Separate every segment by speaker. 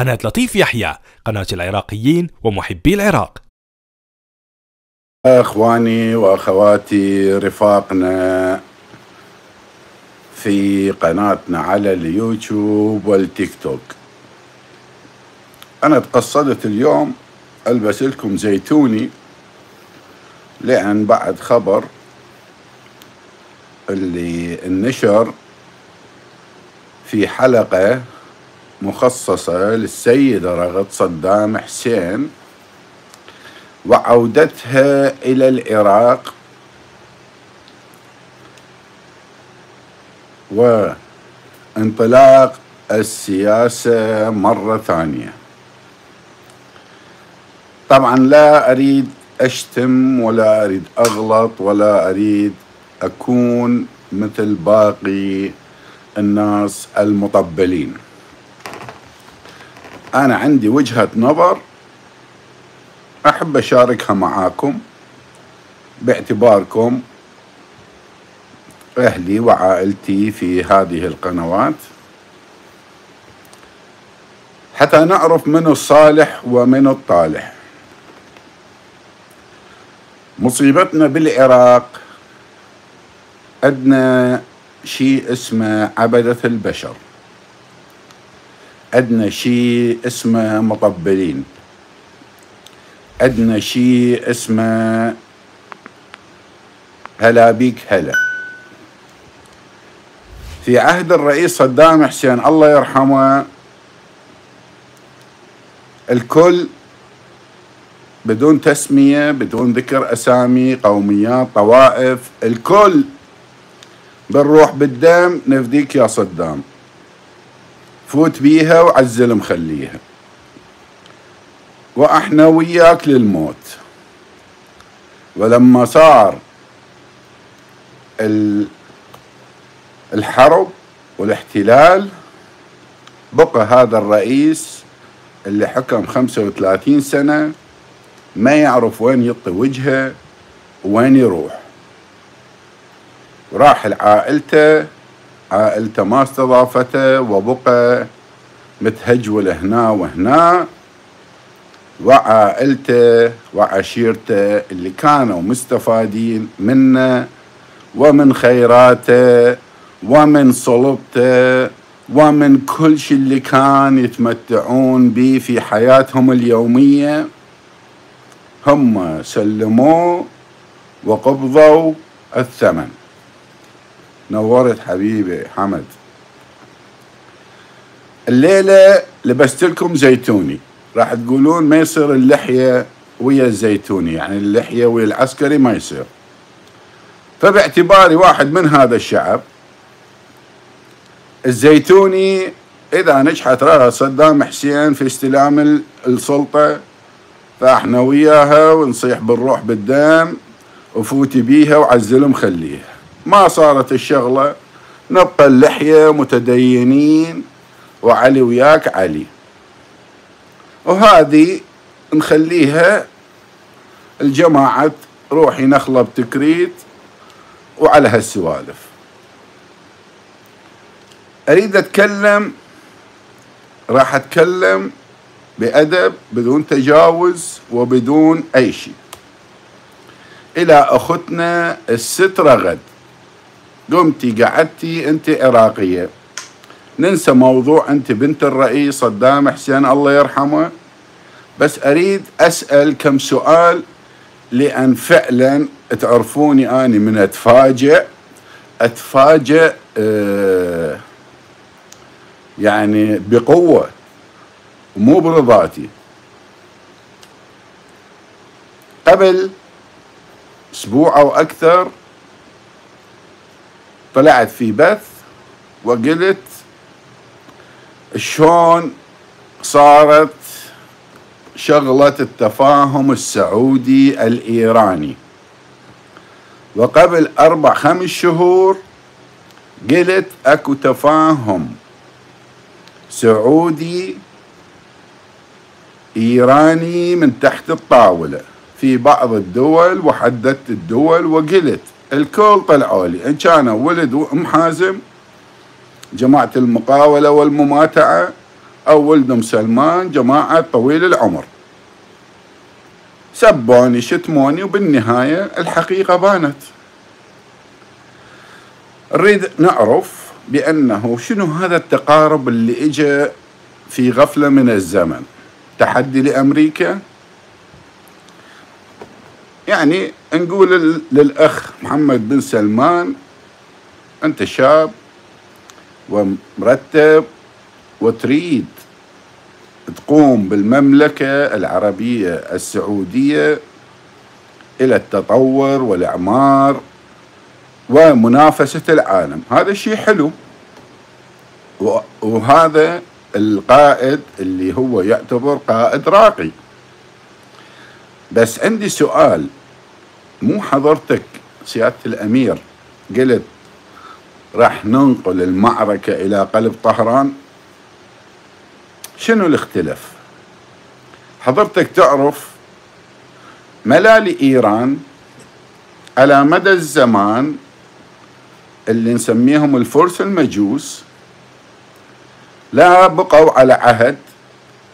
Speaker 1: قناة لطيف يحيى قناة العراقيين ومحبي العراق.
Speaker 2: أخواني وأخواتي رفاقنا في قناتنا على اليوتيوب والتيك توك. أنا تقصدت اليوم ألبس لكم زيتوني لأن بعد خبر اللي النشر في حلقة مخصصة للسيدة رغد صدام حسين وعودتها إلى العراق وانطلاق السياسة مرة ثانية. طبعا لا أريد أشتم ولا أريد أغلط ولا أريد أكون مثل باقي الناس المطبلين. أنا عندي وجهة نظر أحب أشاركها معاكم باعتباركم أهلي وعائلتي في هذه القنوات. حتى نعرف من الصالح ومن الطالح. مصيبتنا بالعراق عندنا شيء اسمه عبدة البشر. عندنا شيء اسمه مطبلين. عندنا شيء اسمه هلا بيك هلا. في عهد الرئيس صدام حسين الله يرحمه الكل بدون تسمية بدون ذكر أسامي قوميات طوائف الكل بنروح بالدم نفديك يا صدام. فوت بيها وعزل مخليها. وأحنا وياك للموت. ولما صار الحرب والاحتلال بقى هذا الرئيس اللي حكم 35 سنة ما يعرف وين يطي وجهه وين يروح. وراح لعائلته عائلته ما استضافته وبقى متهجول هنا وهنا. وعائلته وعشيرته اللي كانوا مستفادين منه ومن خيراته ومن صلبته ومن كل شيء اللي كان يتمتعون به في حياتهم اليومية هم سلموه وقبضوا الثمن. نورت حبيبي حمد. الليلة لبست لكم زيتوني. راح تقولون ما يصير اللحية ويا الزيتوني يعني اللحية ويا العسكري ما يصير. فباعتباري واحد من هذا الشعب الزيتوني إذا نجحت رأى صدام حسين في استلام السلطة فاحنا وياها ونصيح بالروح بالدم وفوتي بيها وعزل مخليها ما صارت الشغلة. نبقى اللحية متدينين وعلي وياك علي. وهذه نخليها الجماعة روحي نخلة بتكريت وعلى هالسوالف. أريد أتكلم راح أتكلم بأدب بدون تجاوز وبدون أي شيء. إلى أختنا الست رغد قمتي قعدتي أنت عراقية. ننسى موضوع أنت بنت الرئيس صدام حسين الله يرحمه. بس أريد أسأل كم سؤال لأن فعلا تعرفوني أني من أتفاجئ. أتفاجئ آه يعني بقوة مو برضاتي. قبل أسبوع أو أكثر طلعت في بث وقلت شلون صارت شغلة التفاهم السعودي الإيراني. وقبل أربع خمس شهور قلت أكو تفاهم سعودي إيراني من تحت الطاولة في بعض الدول وحددت الدول وقلت الكل طلعوا لي. إن كانوا ولد وأم حازم جماعة المقاولة والمماتعة أو ولدهم سلمان جماعة طويل العمر. سبوني شتموني وبالنهاية الحقيقة بانت. نريد نعرف بأنه شنو هذا التقارب اللي إجا في غفلة من الزمن؟ تحدي لأمريكا؟ يعني نقول للأخ محمد بن سلمان أنت شاب ومرتب وتريد تقوم بالمملكة العربية السعودية إلى التطور والإعمار ومنافسة العالم. هذا شيء حلو. وهذا القائد اللي هو يعتبر قائد راقي. بس عندي سؤال. مو حضرتك سيادة الأمير قلت راح ننقل المعركة إلى قلب طهران؟ شنو الاختلاف؟ حضرتك تعرف ملالي إيران على مدى الزمان اللي نسميهم الفرس المجوس لا بقوا على عهد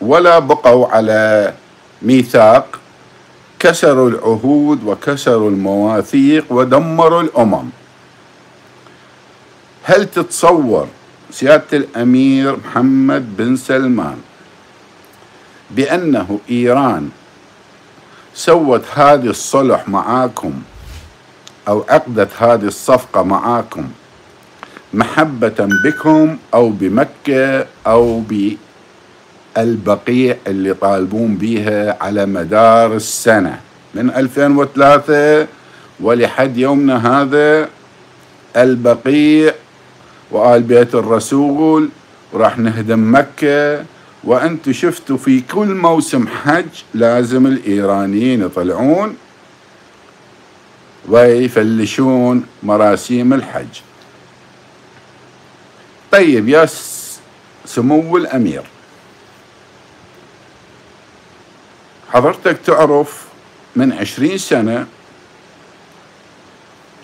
Speaker 2: ولا بقوا على ميثاق كسروا العهود وكسروا المواثيق ودمروا الأمم. هل تتصور سيادة الأمير محمد بن سلمان بأنه إيران سوت هذه الصلح معاكم أو عقدت هذه الصفقة معاكم محبة بكم أو بمكة أو بالبقيع اللي طالبون بها على مدار السنة. من 2003 ولحد يومنا هذا البقيع وآل بيت الرسول وراح نهدم مكة. وأنتم شفتوا في كل موسم حج لازم الإيرانيين يطلعون ويفلشون مراسيم الحج. طيب يا سمو الأمير. حضرتك تعرف من عشرين سنة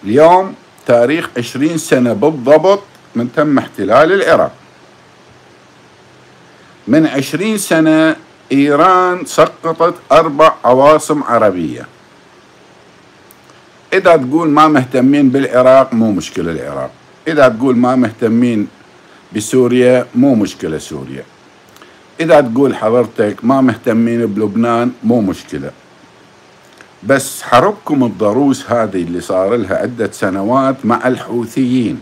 Speaker 2: اليوم تاريخ عشرين سنة بالضبط من تم احتلال العراق. من عشرين سنة إيران سقطت أربع عواصم عربية. إذا تقول ما مهتمين بالعراق مو مشكلة العراق. إذا تقول ما مهتمين بسوريا مو مشكلة سوريا. إذا تقول حضرتك ما مهتمين بلبنان مو مشكلة. بس حربكم الضروس هذه اللي صار لها عدة سنوات مع الحوثيين.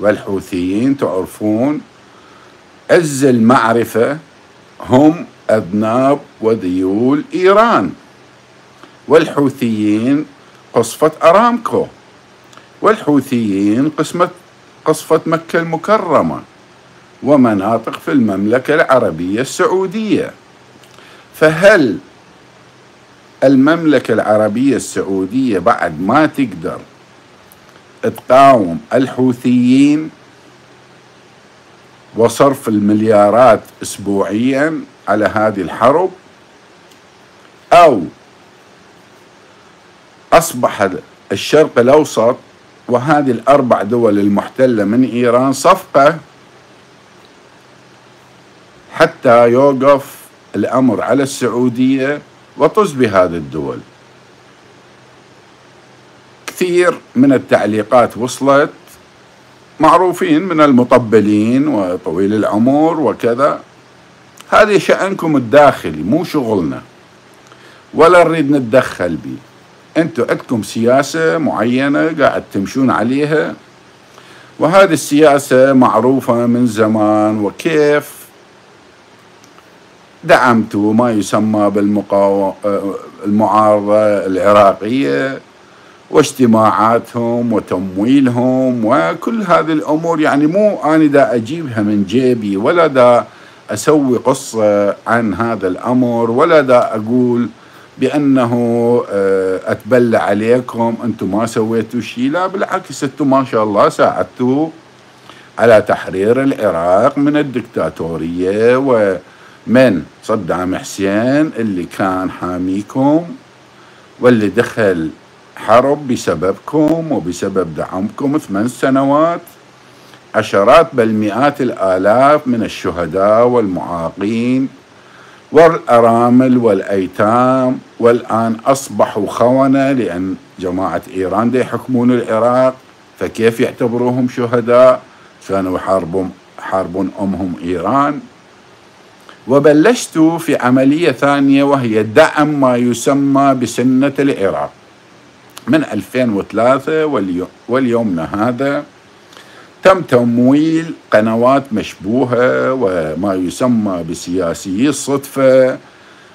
Speaker 2: والحوثيين تعرفون عز المعرفة هم أذناب وذيول إيران. والحوثيين قصفة أرامكو. والحوثيين قسمة قصفة مكة المكرمة. ومناطق في المملكة العربية السعودية. فهل المملكة العربية السعودية بعد ما تقدر تقاوم الحوثيين وصرف المليارات اسبوعيا على هذه الحرب؟ أو أصبح الشرق الأوسط وهذه الأربع دول المحتلة من إيران صفقة حتى يوقف الأمر على السعودية وطز بهذه الدول. كثير من التعليقات وصلت معروفين من المطبلين وطويل العمر وكذا. هذه شأنكم الداخلي مو شغلنا. ولا نريد نتدخل به أنتم عندكم سياسة معينة قاعد تمشون عليها؟ وهذه السياسة معروفة من زمان وكيف دعمتوا ما يسمى بالمعارضة العراقية واجتماعاتهم وتمويلهم وكل هذه الأمور. يعني مو أنا دا أجيبها من جيبي ولا دا أسوي قصة عن هذا الأمر ولا دا أقول بأنه آه، أتبلى عليكم أنتم ما سويتوا شيء لا بالعكس أنتم ما شاء الله ساعدتوا على تحرير العراق من الدكتاتورية ومن صدام حسين اللي كان حاميكم واللي دخل حرب بسببكم وبسبب دعمكم ثمان سنوات عشرات بل مئات الآلاف من الشهداء والمعاقين والأرامل والأيتام والآن أصبحوا خونة لأن جماعة إيران دي يحكمون العراق فكيف يعتبروهم شهداء؟ كانوا يحاربون يحاربون أمهم إيران؟ وبلشت في عملية ثانية وهي دعم ما يسمى بسنة العراق. من 2003 واليومنا هذا تم تمويل قنوات مشبوهة وما يسمى بسياسي الصدفة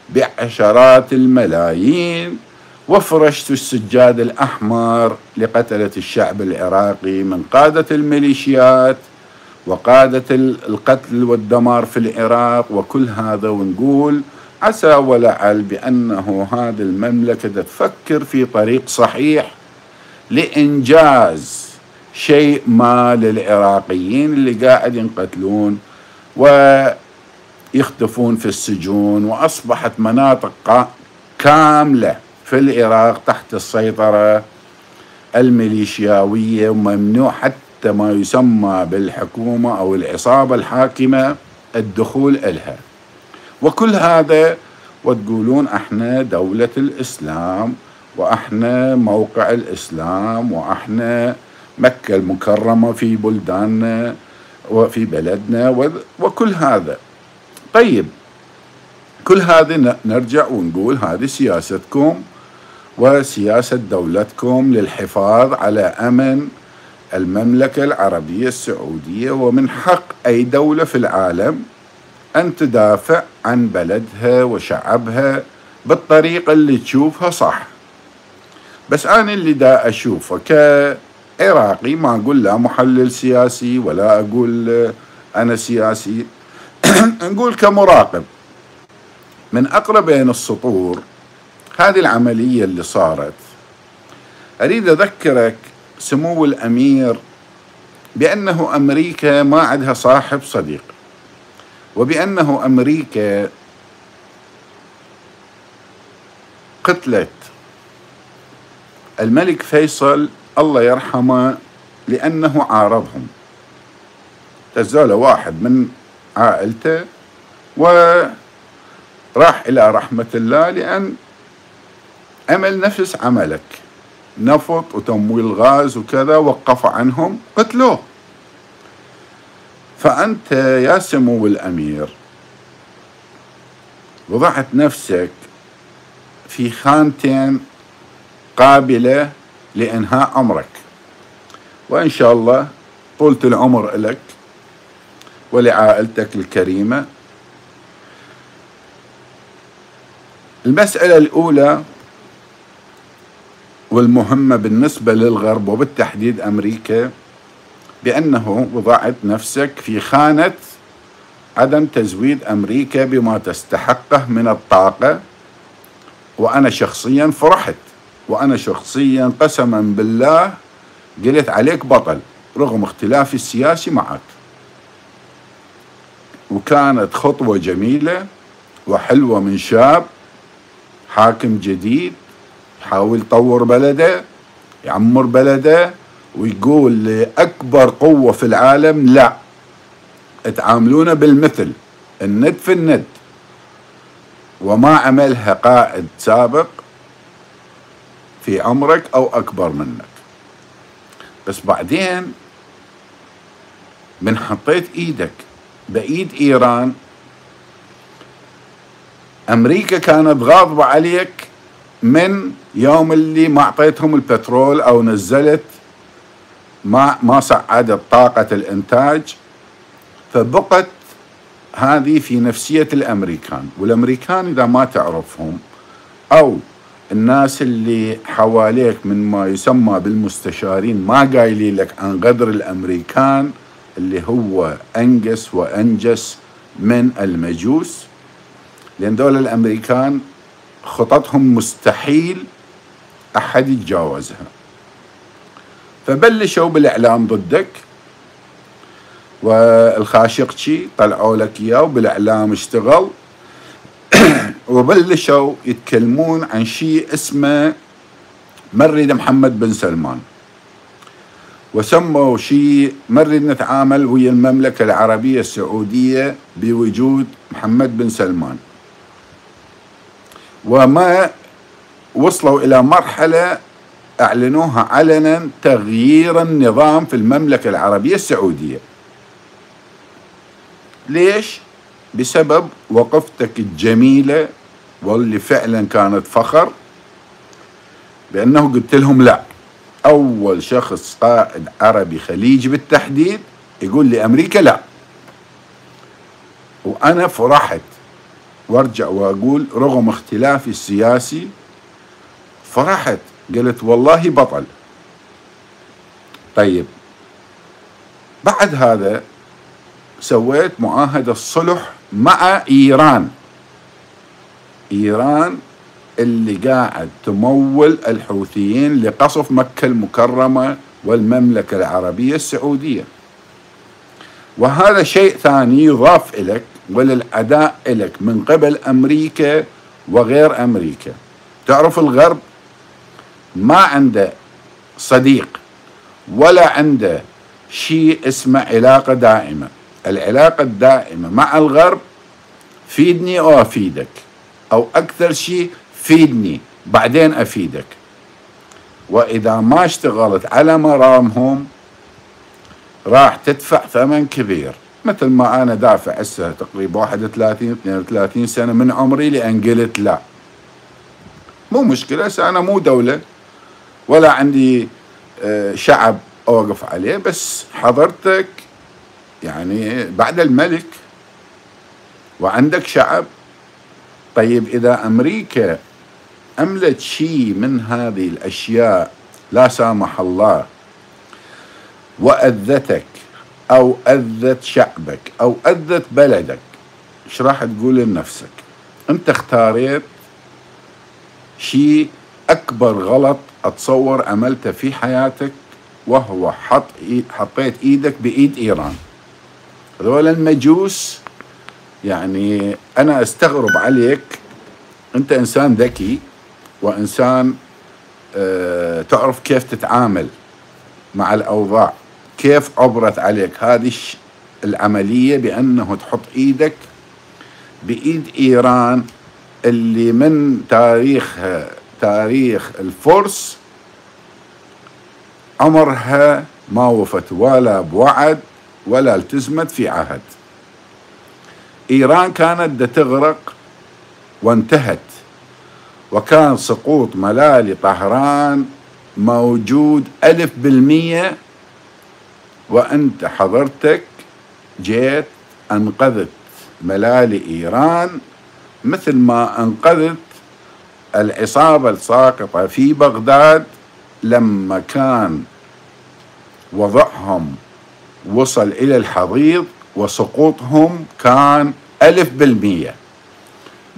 Speaker 2: بعشرات الملايين وفرشت السجاد الأحمر لقتلة الشعب العراقي من قادة الميليشيات وقادة القتل والدمار في العراق وكل هذا ونقول عسى ولعل بأنه هذه المملكة تفكر في طريق صحيح لإنجاز شيء ما للعراقيين اللي قاعد ينقتلون ويختفون في السجون وأصبحت مناطق كاملة في العراق تحت السيطرة الميليشياوية وممنوع حتى ما يسمى بالحكومة أو العصابة الحاكمة الدخول إلها. وكل هذا وتقولون أحنا دولة الإسلام وأحنا موقع الإسلام وأحنا مكة المكرمة في بلداننا وفي بلدنا وكل هذا. طيب كل هذا نرجع ونقول هذه سياستكم وسياسة دولتكم للحفاظ على أمن المملكة العربية السعودية ومن حق أي دولة في العالم أن تدافع عن بلدها وشعبها بالطريقة اللي تشوفها صح. بس أنا اللي دا أشوفه كعراقي ما أقول لا محلل سياسي ولا أقول أنا سياسي. نقول كمراقب من أقرب بين السطور هذه العملية اللي صارت. أريد أذكرك سمو الأمير بأنه أمريكا ما عندها صاحب صديق وبأنه أمريكا قتلت الملك فيصل الله يرحمه لأنه عارضهم. تزال واحد من عائلته وراح إلى رحمة الله لأن عمل نفس عملك. نفط وتمويل غاز وكذا وقف عنهم قتلوه. فأنت يا سمو الأمير وضعت نفسك في خانتين قابلة لإنهاء أمرك. وإن شاء الله طولة العمر لك ولعائلتك الكريمة. المسألة الأولى والمهمة بالنسبة للغرب وبالتحديد أمريكا بأنه وضعت نفسك في خانة عدم تزويد أمريكا بما تستحقه من الطاقة. وأنا شخصيا فرحت وأنا شخصيا قسما بالله قلت عليك بطل رغم اختلافي السياسي معك. وكانت خطوة جميلة وحلوة من شاب حاكم جديد يحاول يطور بلده يعمر بلده ويقول لأكبر قوة في العالم لا. تعاملونا بالمثل الند في الند. وما عملها قائد سابق في عمرك أو أكبر منك. بس بعدين من حطيت إيدك بإيد إيران أمريكا كانت غاضبة عليك من يوم اللي ما أعطيتهم البترول أو نزلت ما ما صعدت طاقة الإنتاج فبقت هذه في نفسية الأمريكان. والأمريكان إذا ما تعرفهم أو الناس اللي حواليك من ما يسمى بالمستشارين ما قايلين لك عن قدر الأمريكان اللي هو أنجس وأنجس من المجوس لأن دول الأمريكان خططهم مستحيل أحد يتجاوزها. فبلشوا بالإعلام ضدك والخاشقشي طلعوا لك إياه وبالإعلام اشتغل. وبلشوا يتكلمون عن شيء اسمه مريد محمد بن سلمان. وسموا شيء ما نريد نتعامل ويا المملكة العربية السعودية بوجود محمد بن سلمان. وما وصلوا إلى مرحلة أعلنوها علنا تغيير النظام في المملكة العربية السعودية. ليش؟ بسبب وقفتك الجميلة واللي فعلا كانت فخر بأنه قلت لهم لا. أول شخص قائد عربي خليجي بالتحديد يقول لأمريكا لا. وأنا فرحت وارجع وأقول رغم اختلافي السياسي فرحت قلت والله بطل. طيب بعد هذا سويت معاهدة صلح مع إيران. إيران اللي قاعد تمول الحوثيين لقصف مكة المكرمة والمملكة العربية السعودية. وهذا شيء ثاني يضاف لك وللعداء لك من قبل أمريكا وغير أمريكا. تعرف الغرب؟ ما عنده صديق ولا عنده شيء اسمه علاقة دائمة. العلاقة الدائمة مع الغرب فيدني أو أفيدك أو أكثر شيء فيدني بعدين أفيدك. وإذا ما اشتغلت على مرامهم راح تدفع ثمن كبير. مثل ما أنا دافع هسه تقريبا 31 32 سنة من عمري لأن قلت لا. مو مشكلة أنا مو دولة ولا عندي آه، شعب أوقف عليه بس حضرتك يعني بعد الملك وعندك شعب. طيب إذا أمريكا أملت شيء من هذه الأشياء لا سامح الله وأذتك أو أذت شعبك أو أذت بلدك. إيش راح تقول لنفسك؟ أنت اختاريت شيء أكبر غلط أتصور عملته في حياتك وهو حط حطيت إيدك بإيد إيران. هذول المجوس يعني أنا أستغرب عليك. أنت إنسان ذكي وإنسان أه تعرف كيف تتعامل مع الأوضاع. كيف عبرت عليك؟ هذه العملية بأنه تحط إيدك بإيد إيران اللي من تاريخها تاريخ الفرس عمرها ما وفت ولا بوعد ولا التزمت في عهد. إيران كانت تغرق وانتهت وكان سقوط ملالي طهران موجود ألف بالمية وأنت حضرتك جيت أنقذت ملالي إيران مثل ما أنقذت العصابة الساقطة في بغداد لما كان وضعهم وصل إلى الحضيض وسقوطهم كان ألف بالمية.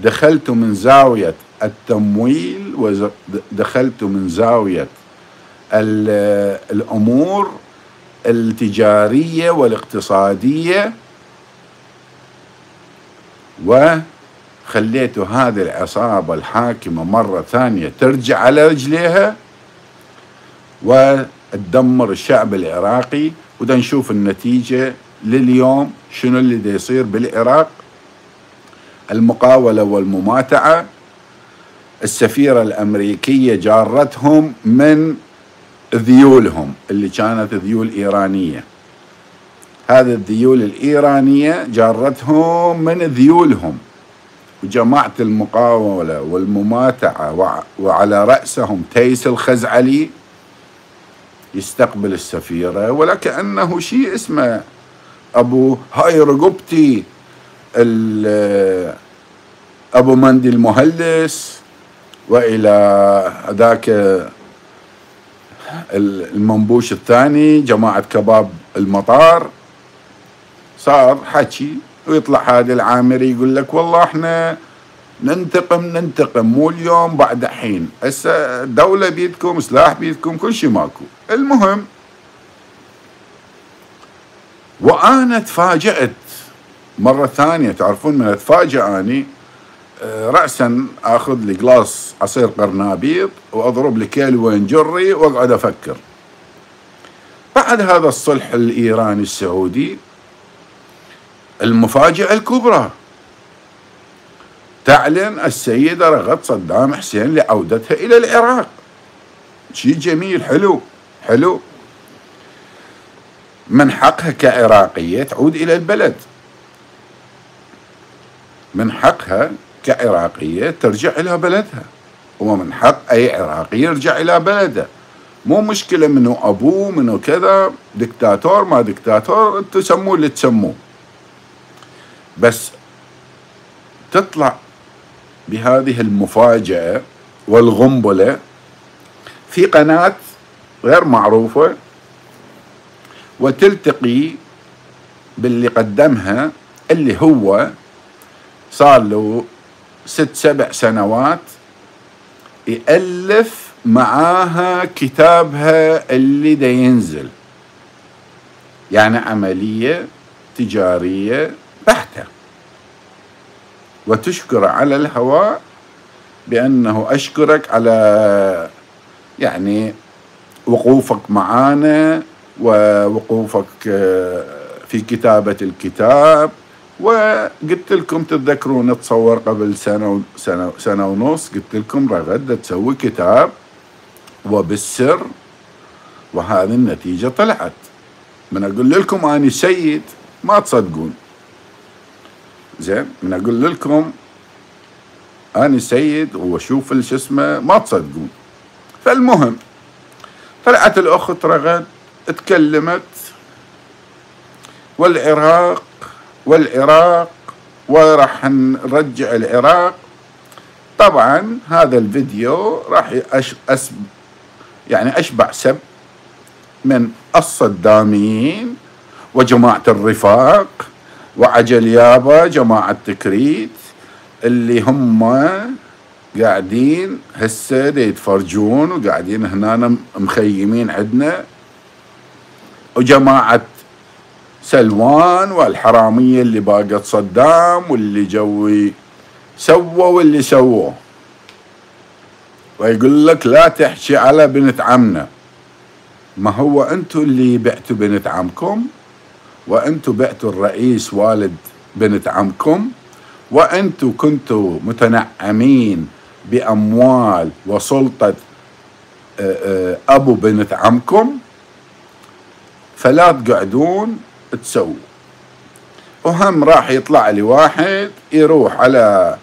Speaker 2: دخلت من زاوية التمويل ودخلت من زاوية الأمور التجارية والاقتصادية. وخليت هذه العصابة الحاكمة مرة ثانية ترجع على رجليها. وتدمر الشعب العراقي. ودا نشوف النتيجة لليوم شنو اللي دا يصير بالعراق. المقاولة والمماتعة. السفيرة الأمريكية جارتهم من ذيولهم اللي كانت ذيول إيرانية. هذه الذيول الإيرانية جارتهم من ذيولهم. وجماعة المقاولة والمماتعة وعلى رأسهم تيس الخزعلي يستقبل السفيرة ولا كأنه شيء اسمه أبو هاي رقبتي أبو مندي المهلس وإلى ذاك المنبوش الثاني جماعة كباب المطار. صار حكي ويطلع هذا العامري يقول لك والله إحنا ننتقم ننتقم مو اليوم بعد حين. هسه دولة بيدكم سلاح بيدكم كل شيء ماكو. المهم وأنا تفاجأت مرة ثانية تعرفون من اتفاجأ اني رأسا آخذ لي جلاس عصير قرنابيط وأضرب لي كيلو وين جري وأقعد أفكر. بعد هذا الصلح الإيراني السعودي المفاجأة الكبرى. تعلن السيدة رغد صدام حسين لعودتها إلى العراق. شيء جميل حلو حلو. من حقها كعراقية تعود إلى البلد. من حقها كعراقية ترجع إلى بلدها. ومن حق أي عراقي يرجع إلى بلده. مو مشكلة منو أبوه منو كذا دكتاتور ما دكتاتور سموه اللي تسموه. بس تطلع بهذه المفاجأة والغنبلة في قناة غير معروفة وتلتقي باللي قدمها اللي هو صار له ست سبع سنوات يألف معاها كتابها اللي دا ينزل. يعني عملية تجارية بحتة. وتشكر على الهواء بأنه أشكرك على يعني وقوفك معانا ووقوفك في كتابة الكتاب. وقلت لكم تتذكرون اتصور قبل سنة سنة سنة ونص قلت لكم رغد تسوي كتاب وبالسر وهذه النتيجة طلعت. من أقول لكم أنا سيد ما تصدقون. زين من أقول لكم أنا سيد وأشوف شو اسمه ما تصدقون. فالمهم طلعت الأخت رغد تكلمت والعراق والعراق وراح نرجع العراق. طبعا هذا الفيديو راح أش أس يعني أشبع سب من الصداميين وجماعة الرفاق وعجل يابا جماعة تكريت اللي هم قاعدين هسه يتفرجون وقاعدين هنا مخيمين عندنا. وجماعة سلوان والحرامية اللي باقت صدام واللي جوي سووا واللي سووه. ويقول لك لا تحكي على بنت عمنا. ما هو أنتم اللي بعتوا بنت عمكم؟ وأنتم بعتوا الرئيس والد بنت عمكم؟ وأنتم كنتوا متنعمين بأموال وسلطة آه، آه، أبو بنت عمكم؟ فلا تقعدون تسووا وهم راح يطلع لي واحد يروح على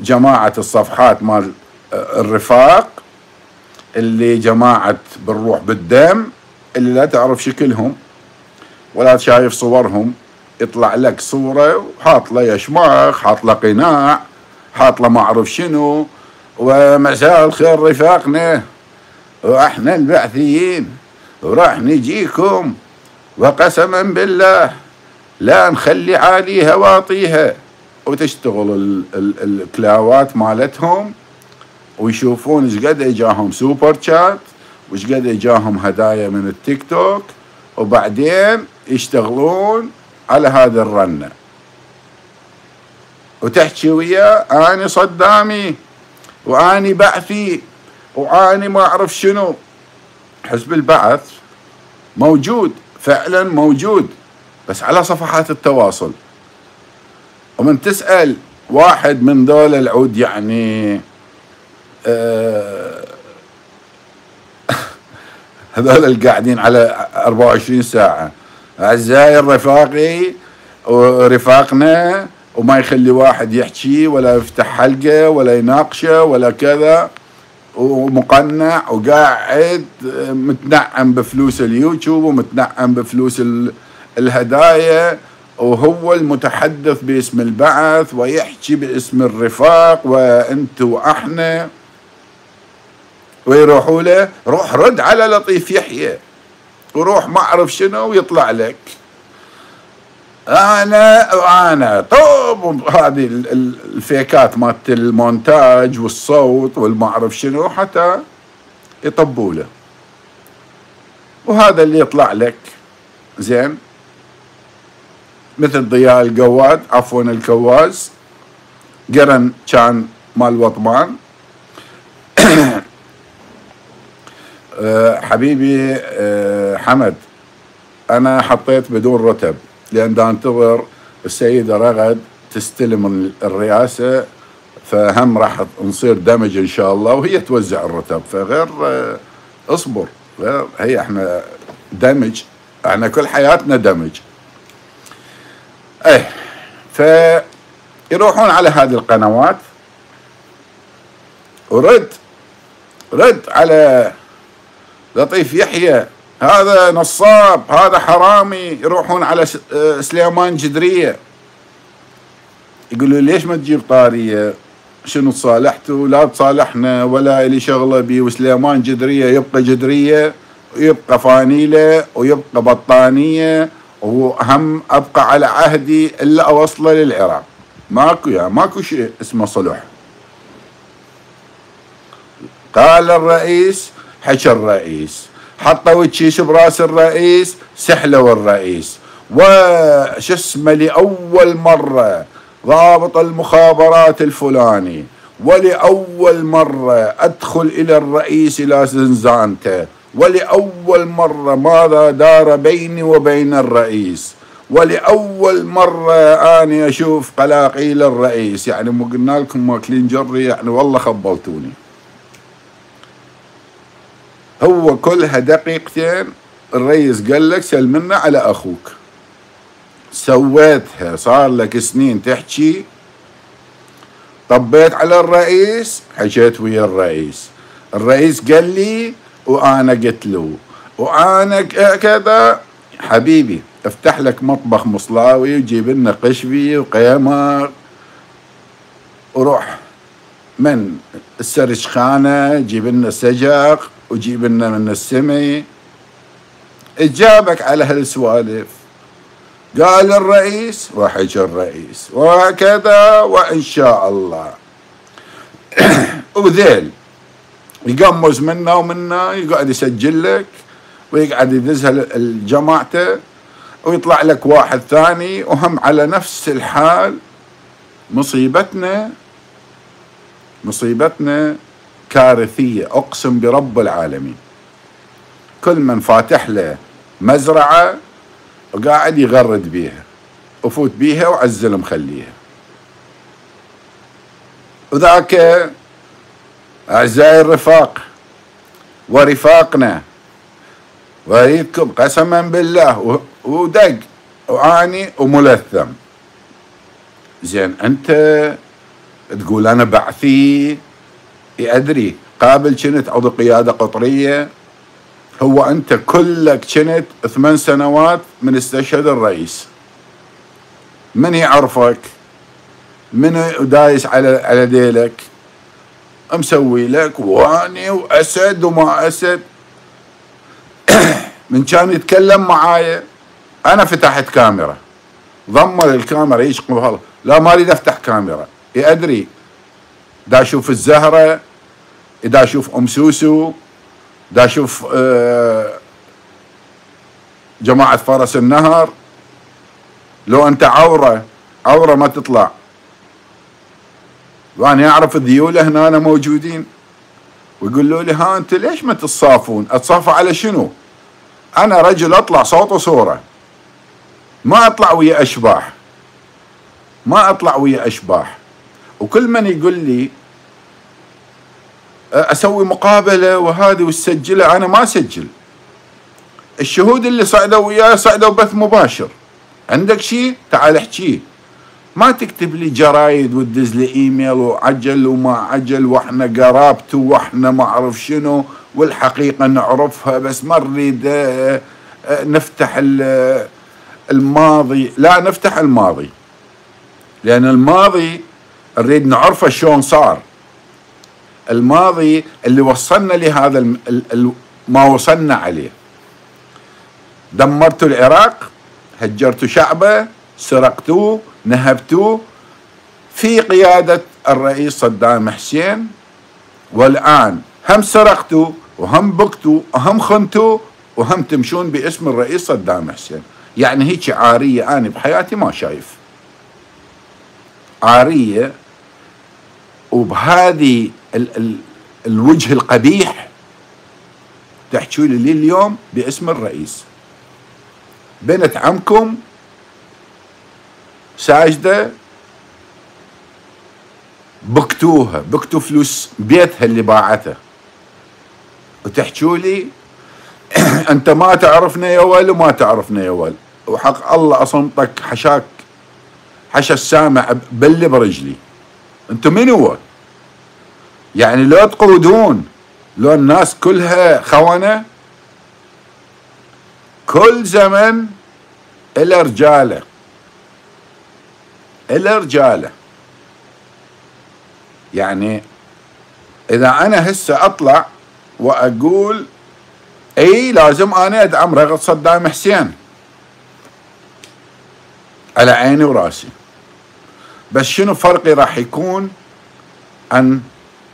Speaker 2: جماعة الصفحات مال الرفاق اللي جماعة بالروح بالدم اللي لا تعرف شكلهم ولا شايف صورهم. يطلع لك صورة حاط له يشماخ حاط له قناع حاط له ما أعرف شنو. ومساء الخير رفاقنا وإحنا البعثيين وراح نجيكم. وقسما بالله لا نخلي عاليها واطيها وتشتغل الكلاوات مالتهم ويشوفون إيش قد إجاهم سوبر شات وإيش قد إجاهم هدايا من التيك توك وبعدين يشتغلون على هذا الرنة وتحكي وياه اني صدامي واني بعثي واني ما أعرف شنو. حزب البعث موجود. فعلا موجود بس على صفحات التواصل. ومن تسأل واحد من دول العود يعني آه هذول القاعدين على 24 ساعة. أعزائي الرفاقي ورفاقنا وما يخلي واحد يحكي ولا يفتح حلقة ولا يناقشه ولا كذا. ومقنع وقاعد متنعم بفلوس اليوتيوب ومتنعم بفلوس الهدايا وهو المتحدث باسم البعث ويحكي باسم الرفاق وانت وإحنا. ويروحوا له روح رد على لطيف يحيى وروح ما أعرف شنو ويطلع لك. أنا وأنا. طوب هذه الفيكات مالت المونتاج والصوت والما اعرف شنو حتى يطبوا له. وهذا اللي يطلع لك. زين؟ مثل ضياء القواد عفوا الكواز. قرن كان مال وطمان. أه حبيبي أه حمد. أنا حطيت بدون رتب. لأن دا انتظر السيدة رغد تستلم الرئاسة فهم راح نصير دمج إن شاء الله وهي توزع الرتب. فغير أه اصبر. غير هي إحنا دمج. إحنا كل حياتنا دمج. إيه فيروحون على هذه القنوات. ورد رد على لطيف يحيى. هذا نصاب هذا حرامي يروحون على آه، سليمان جدرية. يقولوا ليش ما تجيب طارية؟ شنو تصالحتوا؟ لا تصالحنا ولا لي شغلة بي وسليمان جدرية. يبقى جدرية ويبقى فانيلة ويبقى بطانية وهم أبقى على عهدي إلا أوصله للعراق. ماكو يا ماكو شيء اسمه صلح. قال الرئيس حكى الرئيس. حطوا الشيش براس الرئيس سحلوا الرئيس وش اسمه لأول مرة ضابط المخابرات الفلاني. ولأول مرة أدخل إلى الرئيس إلى زنزانته. ولأول مرة ماذا دار بيني وبين الرئيس. ولأول مرة أنا أشوف قلاقيل الرئيس. يعني مو قلنا لكم ماكلين جري يعني والله خبلتوني. هو كلها دقيقتين الرئيس قال لك سلمنا على أخوك. سويتها صار لك سنين تحكي. طبيت على الرئيس حكيت ويا الرئيس. الرئيس قال لي وأنا قلت له وأنا كذا حبيبي افتح لك مطبخ مصلاوي وجيب لنا قشبي وقيمر وروح من السرشخانة جيب لنا سجق. وجيب لنا من السمي إجابك على هالسوالف. قال الرئيس وحج الرئيس. وكذا وإن شاء الله. وذيل يقمز منا ومنا يقعد يسجل لك ويقعد يدزها لجماعته ويطلع لك واحد ثاني وهم على نفس الحال. مصيبتنا مصيبتنا. كارثية أقسم برب العالمين. كل من فاتح له مزرعة وقاعد يغرد بيها وفوت بيها وعزل مخليها. وذاك أعزائي الرفاق ورفاقنا وأريدكم قسما بالله ودق وعاني وملثم. زين أنت تقول أنا بعثي أدري قابل كنت عضو قيادة قطرية. هو أنت كلك كنت ثمان سنوات من استشهد الرئيس. من يعرفك؟ من دايس على على ديلك؟ مسوي لك واني وأسد وما أسد. من كان يتكلم معايا أنا فتحت كاميرا. ضمر الكاميرا يشقوا لا ما أريد أفتح كاميرا. ادري دا أشوف الزهرة دا أشوف أم سوسو دا أشوف آه، جماعة فرس النهر لو أنت عورة عورة ما تطلع. وأنا أعرف الذيولة هنا أنا موجودين. ويقولوا لي ها أنت ليش ما تتصافون؟ اتصافى على شنو؟ أنا رجل أطلع صوت وصورة. ما أطلع ويا أشباح. ما أطلع ويا أشباح. وكل من يقول لي أسوي مقابلة وهذه وتسجلها أنا ما أسجل. الشهود اللي صعدوا وياي صعدوا بث مباشر. عندك شيء تعال احكيه ما تكتب لي جرايد وتدز لي إيميل وعجل وما عجل وإحنا قرابته وإحنا ما أعرف شنو والحقيقة نعرفها بس ما نريد نفتح الماضي. لا نفتح الماضي. لأن الماضي نريد نعرفه شلون صار. الماضي اللي وصلنا لهذا ما وصلنا عليه. دمرتوا العراق هجرتوا شعبه سرقتوه نهبتوه. في قيادة الرئيس صدام حسين والآن هم سرقتوا وهم بقتوا وهم خنتوا وهم تمشون باسم الرئيس صدام حسين. يعني هيك عارية أنا بحياتي ما شايف. عارية وبهذه ال ال الوجه القبيح تحكوا لي لي اليوم باسم الرئيس. بنت عمكم ساجدة بكتوها بكتوا فلوس بيتها اللي باعته وتحكوا لي أنت ما تعرفنا يا ول وما تعرفنا يا ول وحق الله أصمتك حشاك حشا السامع بل برجلي. أنتم من هو يعني لو تقودون لو الناس كلها خونة. كل زمن إلى رجالة إلى رجالة. يعني إذا أنا هسه أطلع وأقول أي لازم أنا أدعم رغد صدام حسين. على عيني وراسي. بس شنو فرقي راح يكون؟ عن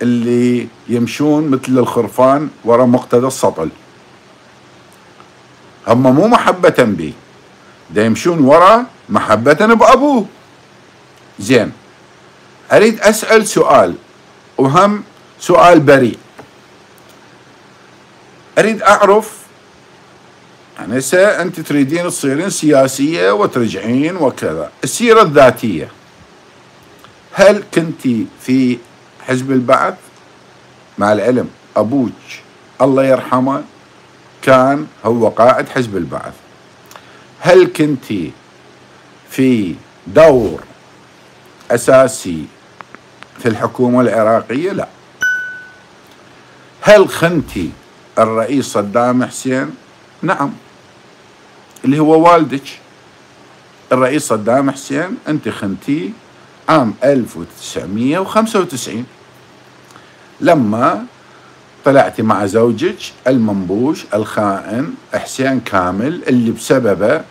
Speaker 2: اللي يمشون مثل الخرفان ورا مقتدى السطل. هم مو محبة بي. دا يمشون ورا محبة بأبوه. زين. أريد أسأل سؤال وهم سؤال بريء. أريد أعرف يعني هسه أنت تريدين تصيرين سياسية وترجعين وكذا. السيرة الذاتية هل كنت في حزب البعث مع العلم. أبوك الله يرحمه كان هو قائد حزب البعث. هل كنت في دور أساسي في الحكومة العراقية؟ لا. هل خنتي الرئيس صدام حسين؟ نعم. اللي هو والدك الرئيس صدام حسين أنت خنتيه؟ عام 1995 لما طلعت مع زوجك المنبوش الخائن حسين كامل اللي بسببه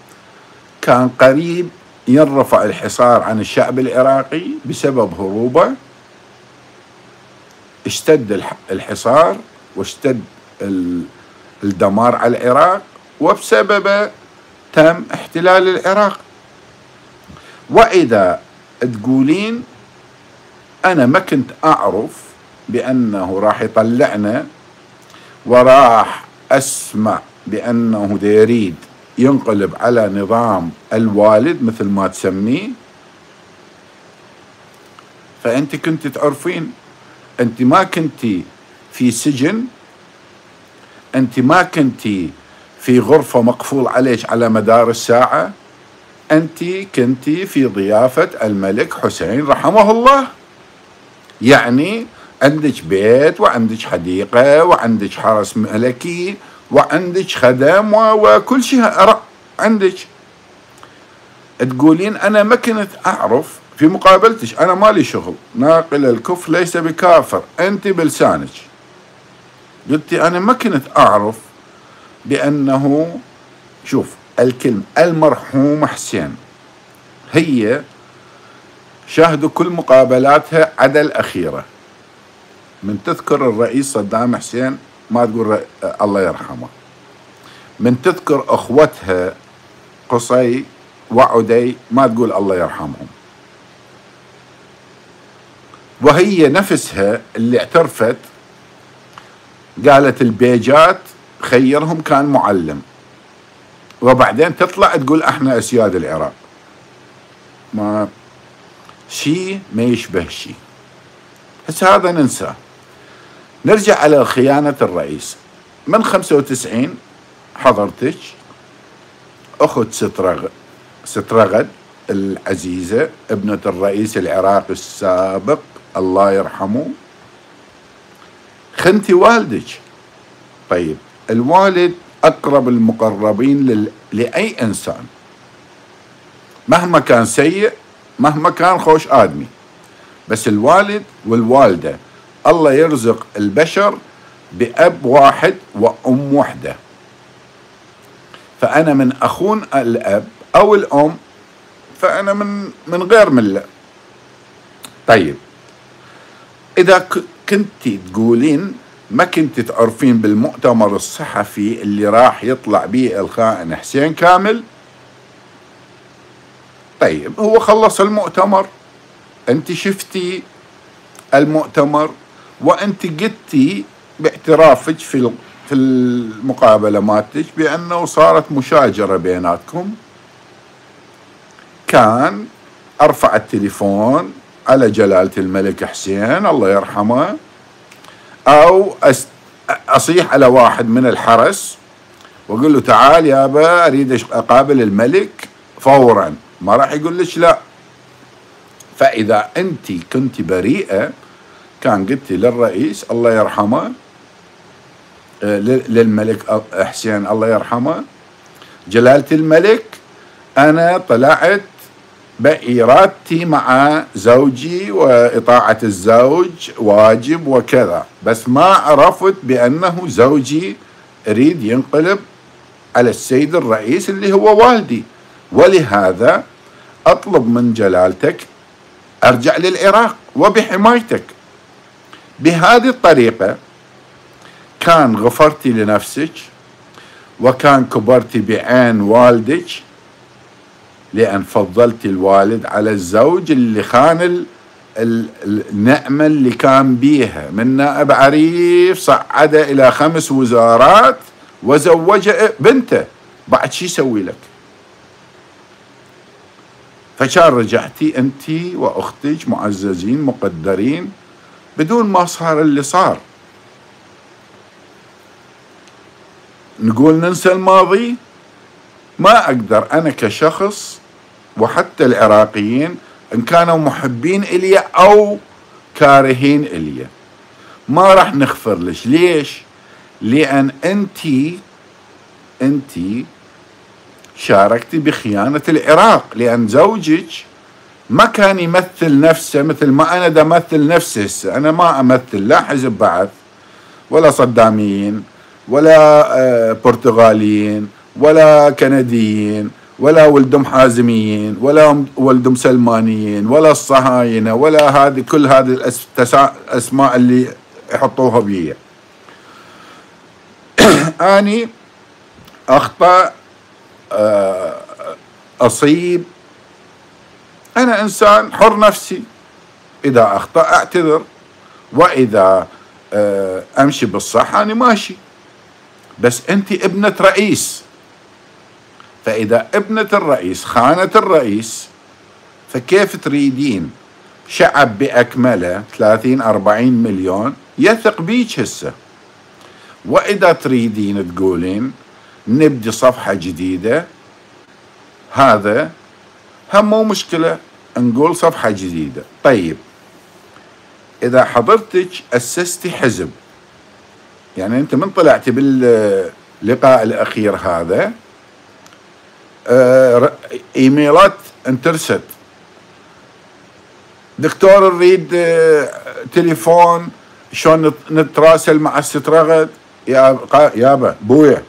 Speaker 2: كان قريب ينرفع الحصار عن الشعب العراقي بسبب هروبه. اشتد الحصار واشتد الدمار على العراق وبسببه تم احتلال العراق. وإذا تقولين أنا ما كنت أعرف بأنه راح يطلعنا وراح أسمع بأنه يريد ينقلب على نظام الوالد مثل ما تسميه. فأنت كنت تعرفين أنت ما كنت في سجن أنت ما كنت في غرفة مقفول عليك على مدار الساعة. أنت كنت في ضيافة الملك حسين رحمه الله. يعني عندك بيت وعندك حديقة وعندك حرس ملكي وعندك خدم وكل شيء. عندك. تقولين أنا ما كنت أعرف في مقابلتك أنا مالي شغل. ناقل الكفر ليس بكافر أنت بلسانك. قلتي أنا ما كنت أعرف بأنه شوف الكلمة المرحوم حسين. هي شاهدوا كل مقابلاتها عدا الأخيرة. من تذكر الرئيس صدام حسين ما تقول الله يرحمه. من تذكر أخوتها قصي وعدي ما تقول الله يرحمهم. وهي نفسها اللي اعترفت قالت البيجات خيرهم كان معلم. وبعدين تطلع تقول إحنا أسياد العراق. ما شيء ما يشبه شيء هسه هذا ننساه نرجع على خيانة الرئيس. من 95 حضرتك أخت سترغ سترغد العزيزة ابنة الرئيس العراقي السابق الله يرحمه. خنتي والدك. طيب الوالد أقرب المقربين. لأي إنسان. مهما كان سيء مهما كان خوش آدمي. بس الوالد والوالدة الله يرزق البشر بأب واحد وأم وحدة. فأنا من أخون الأب أو الأم فأنا من من غير ملة. طيب إذا كنت تقولين ما كنت تعرفين بالمؤتمر الصحفي اللي راح يطلع به الخائن حسين كامل؟ طيب هو خلص المؤتمر. أنت شفتي المؤتمر وأنت قلتي باعترافك في في المقابلة مالتك بأنه صارت مشاجرة بيناتكم. كان أرفع التليفون على جلالة الملك حسين الله يرحمه. أو أصيح على واحد من الحرس وأقول له تعال يابا أريد أقابل الملك فورا. ما راح يقول لك لا. فإذا أنت كنت بريئة كان قلتي للرئيس الله يرحمه آه، للملك حسين الله يرحمه جلالة الملك أنا طلعت بإرادتي مع زوجي وإطاعة الزوج واجب وكذا. بس ما عرفت بأنه زوجي يريد ينقلب على السيد الرئيس اللي هو والدي. ولهذا أطلب من جلالتك أرجع للعراق وبحمايتك. بهذه الطريقة كان غفرتي لنفسك وكان كبرتي بعين والدك لأن فضلت الوالد على الزوج اللي خان النعمة اللي كان بيها. من نائب عريف صعده إلى خمس وزارات وزوج بنته. بعد شي يسوي لك؟ فكان رجعتي أنت وأختك معززين مقدرين بدون ما صار اللي صار. نقول ننسى الماضي؟ ما أقدر. أنا كشخص وحتى العراقيين إن كانوا محبين إلي أو كارهين إلي. ما راح نغفر لش ليش؟ لأن أنت أنت شاركتي بخيانة العراق لأن زوجك ما كان يمثل نفسه مثل ما أنا دا أمثل نفسي هسه. أنا ما أمثل لا حزب بعث ولا صداميين ولا آه، برتغاليين ولا كنديين. ولا ولدهم حازميين ولا ولدهم سلمانيين ولا الصهاينة ولا هذه كل هذه الأسماء اللي يحطوها بي. أني أخطأ آه، أصيب. أنا إنسان حر نفسي. إذا أخطأ أعتذر وإذا آه، أمشي بالصح أنا ماشي. بس أنت ابنة رئيس. فإذا ابنة الرئيس خانت الرئيس فكيف تريدين شعب بأكمله 30 40 مليون يثق بيك هسه؟ وإذا تريدين تقولين نبدي صفحة جديدة هذا هم مو مشكلة نقول صفحة جديدة. طيب إذا حضرتك أسستي حزب يعني أنت من طلعتي باللقاء الأخير هذا إيميلات انترست. دكتور نريد آه، تليفون شلون نتراسل مع السترغد يا يابا بويا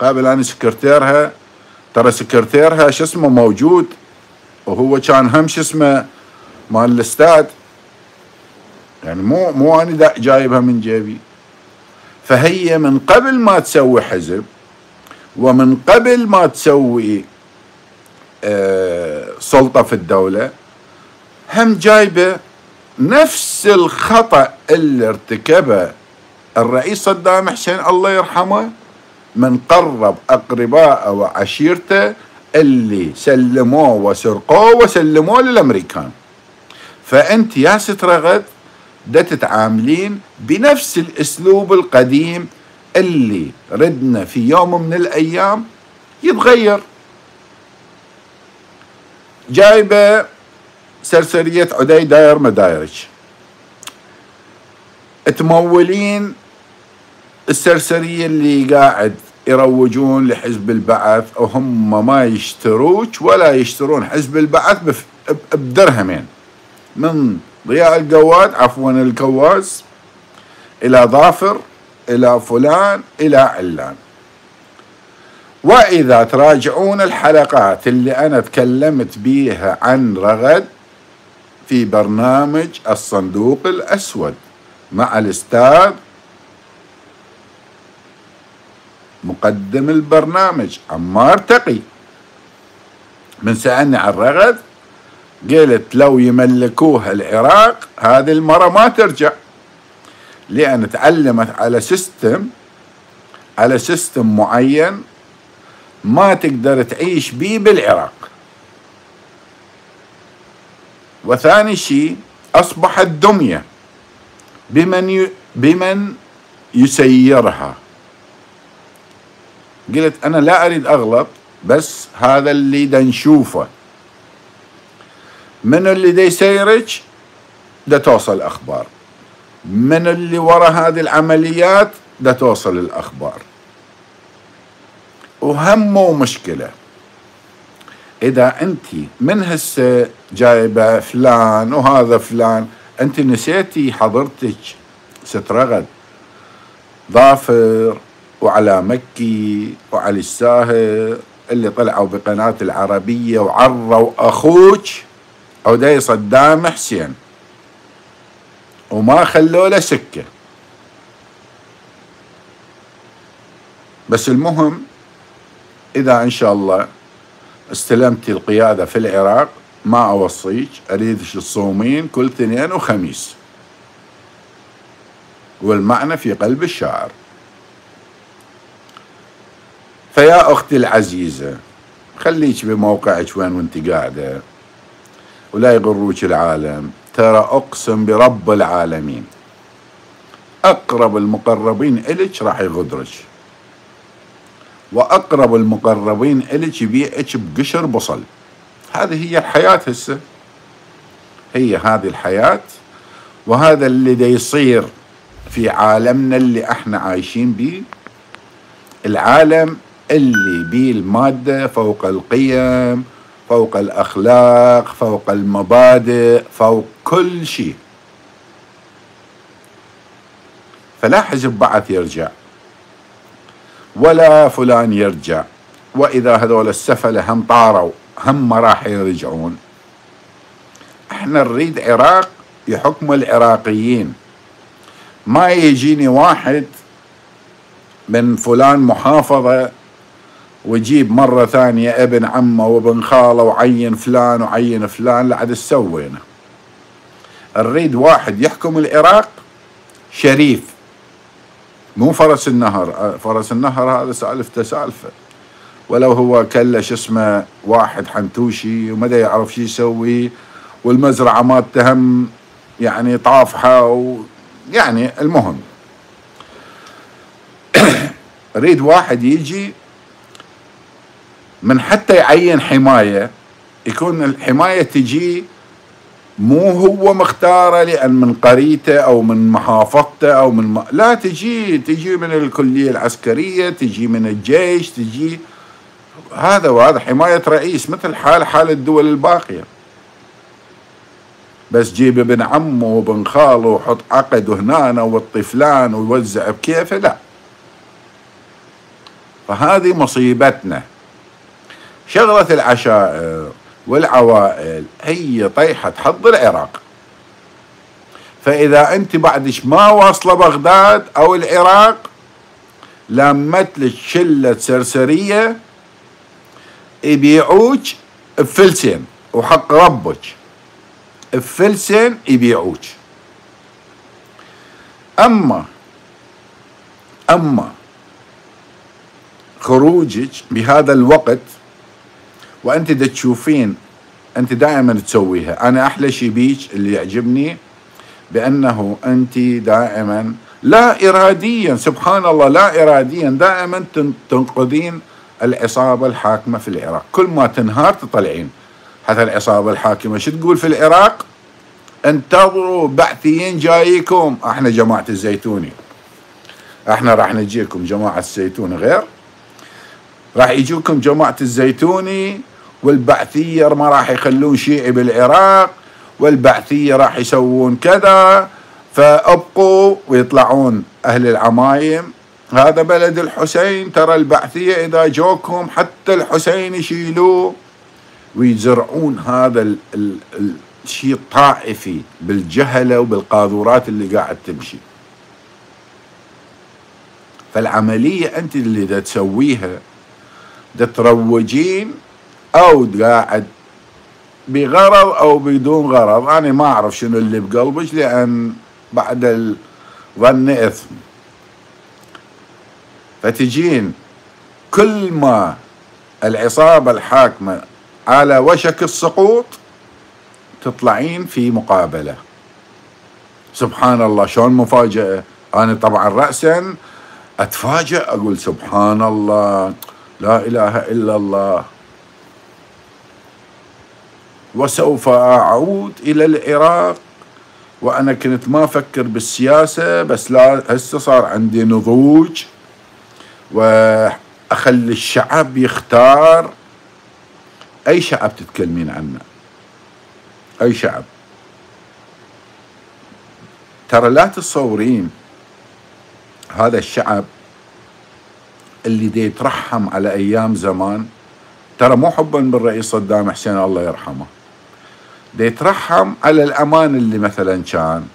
Speaker 2: قابل أنا سكرتيرها. ترى سكرتيرها شو اسمه موجود وهو كان هم شو اسمه مال الاستاد يعني مو مو أنا جايبها من جيبي. فهي من قبل ما تسوي حزب ومن قبل ما تسوي آه، سلطة في الدولة هم جايبة نفس الخطأ اللي ارتكبه الرئيس صدام حسين الله يرحمه من قرب أقربائه وعشيرته اللي سلموه وسرقوه وسلموه للأمريكان. فأنت يا ست رغد دا تتعاملين بنفس الأسلوب القديم اللي ردنا في يوم من الأيام يتغير. جايبة سرسرية عدي داير مدايرج. تمولين السرسرية اللي قاعد يروجون لحزب البعث وهم ما يشتروك ولا يشترون حزب البعث بدرهمين. من ضياء القواد عفوا الكواز إلى ظافر إلى فلان إلى علان. وإذا تراجعون الحلقات اللي أنا تكلمت بيها عن رغد في برنامج الصندوق الأسود مع الأستاذ مقدم البرنامج عمار تقي. من سألني عن رغد قلت لو يملكوها العراق هذه المرة ما ترجع. لأن تعلمت على system على system معين ما تقدر تعيش بيه بالعراق. وثاني شيء أصبحت دمية بمن. بمن يسيرها. قلت أنا لا أريد أغلط بس هذا اللي دا نشوفه. من اللي دا يسيرج؟ دا توصل أخبار من اللي وراء هذه العمليات؟ دا توصل الأخبار. وهم مو مشكلة. إذا أنت من هسه جايبة فلان وهذا فلان أنت نسيتي حضرتك سترغد. ظافر وعلى مكي وعلي الساهر اللي طلعوا بقناة العربية وعروا أخوك عدي صدام حسين. وما خلوا له سكة. بس المهم إذا إن شاء الله استلمتي القيادة في العراق ما أوصيك أريدك تصومين كل اثنين وخميس. والمعنى في قلب الشاعر فيا أختي العزيزة خليك بموقعك وين وأنت قاعدة ولا يغروك العالم. ترى أقسم برب العالمين. أقرب المقربين إلك راح يغدرك. وأقرب المقربين إلك يبيعك بقشر بصل. هذه هي الحياة هسه. هي هذه الحياة وهذا اللي دا يصير في عالمنا اللي إحنا عايشين به العالم اللي بيه المادة فوق القيم فوق الأخلاق فوق المبادئ فوق كل شيء. فلا حزب بعث يرجع. ولا فلان يرجع. وإذا هذول السفلة هم طاروا هم ما راح يرجعون. إحنا نريد عراق يحكم العراقيين. ما يجيني واحد من فلان محافظة ويجيب مرة ثانية ابن عمه وابن خاله وعين فلان وعين فلان لعد سوينا نريد واحد يحكم العراق شريف. مو فرس النهر فرس النهر هذا سالفته سألفه. ولو هو كلش اسمه واحد حنتوشي وما يعرف شو يسوي والمزرعة ما اتهم يعني طافحة و يعني المهم. أريد واحد يجي من حتى يعين حماية يكون الحماية تجي مو هو مختاره لأن من قريته أو من محافظته أو من م... لا تجي تجي من الكلية العسكرية تجي من الجيش تجي هذا وهذا حماية رئيس مثل حال حال الدول الباقية. بس جيب ابن عمه وابن خاله وحط عقد هنا والطفلان ويوزع بكيفه لا. فهذه مصيبتنا. شغلة العشائر والعوائل هي طيحة حظ العراق. فإذا أنت بعدش ما واصلة بغداد أو العراق لمت لك شلة سرسرية يبيعوك بفلسين وحق ربك بفلسين يبيعوك. أما أما خروجك بهذا الوقت وأنت دا تشوفين أنت دائما تسويها. أنا أحلى شيء بيك اللي يعجبني بأنه أنت دائما لا اراديا سبحان الله لا اراديا دائما تنقذين العصابة الحاكمة في العراق. كل ما تنهار تطلعين. حتى العصابة الحاكمة شو تقول في العراق؟ انتظروا بعثيين جايكم. أحنا جماعة الزيتوني. أحنا راح نجيكم جماعة الزيتون. غير؟ راح يجوكم جماعة الزيتوني والبعثية ما راح يخلون شيعي بالعراق والبعثية راح يسوون كذا فأبقوا ويطلعون أهل العمايم. هذا بلد الحسين ترى البعثية إذا جوكم حتى الحسين يشيلوه. ويزرعون هذا الشيء الطائفي بالجهلة وبالقاذورات اللي قاعد تمشي. فالعملية أنت اللي تسويها تروجين أو قاعد بغرض أو بدون غرض. أنا ما أعرف شنو اللي بقلبك لأن بعد الظن إثم. فتجين كل ما العصابة الحاكمة على وشك السقوط تطلعين في مقابلة. سبحان الله شلون مفاجأة؟ أنا طبعا رأسا أتفاجأ أقول سبحان الله لا إله إلا الله. وسوف أعود إلى العراق. وأنا كنت ما أفكر بالسياسة بس لا هسه صار عندي نضوج. وأخلي الشعب يختار. أي شعب تتكلمين عنه؟ أي شعب؟ ترى لا تتصورين هذا الشعب اللي دي يترحم على أيام زمان. ترى مو حبا بالرئيس صدام حسين الله يرحمه. يترحم على الأمان اللي مثلا كان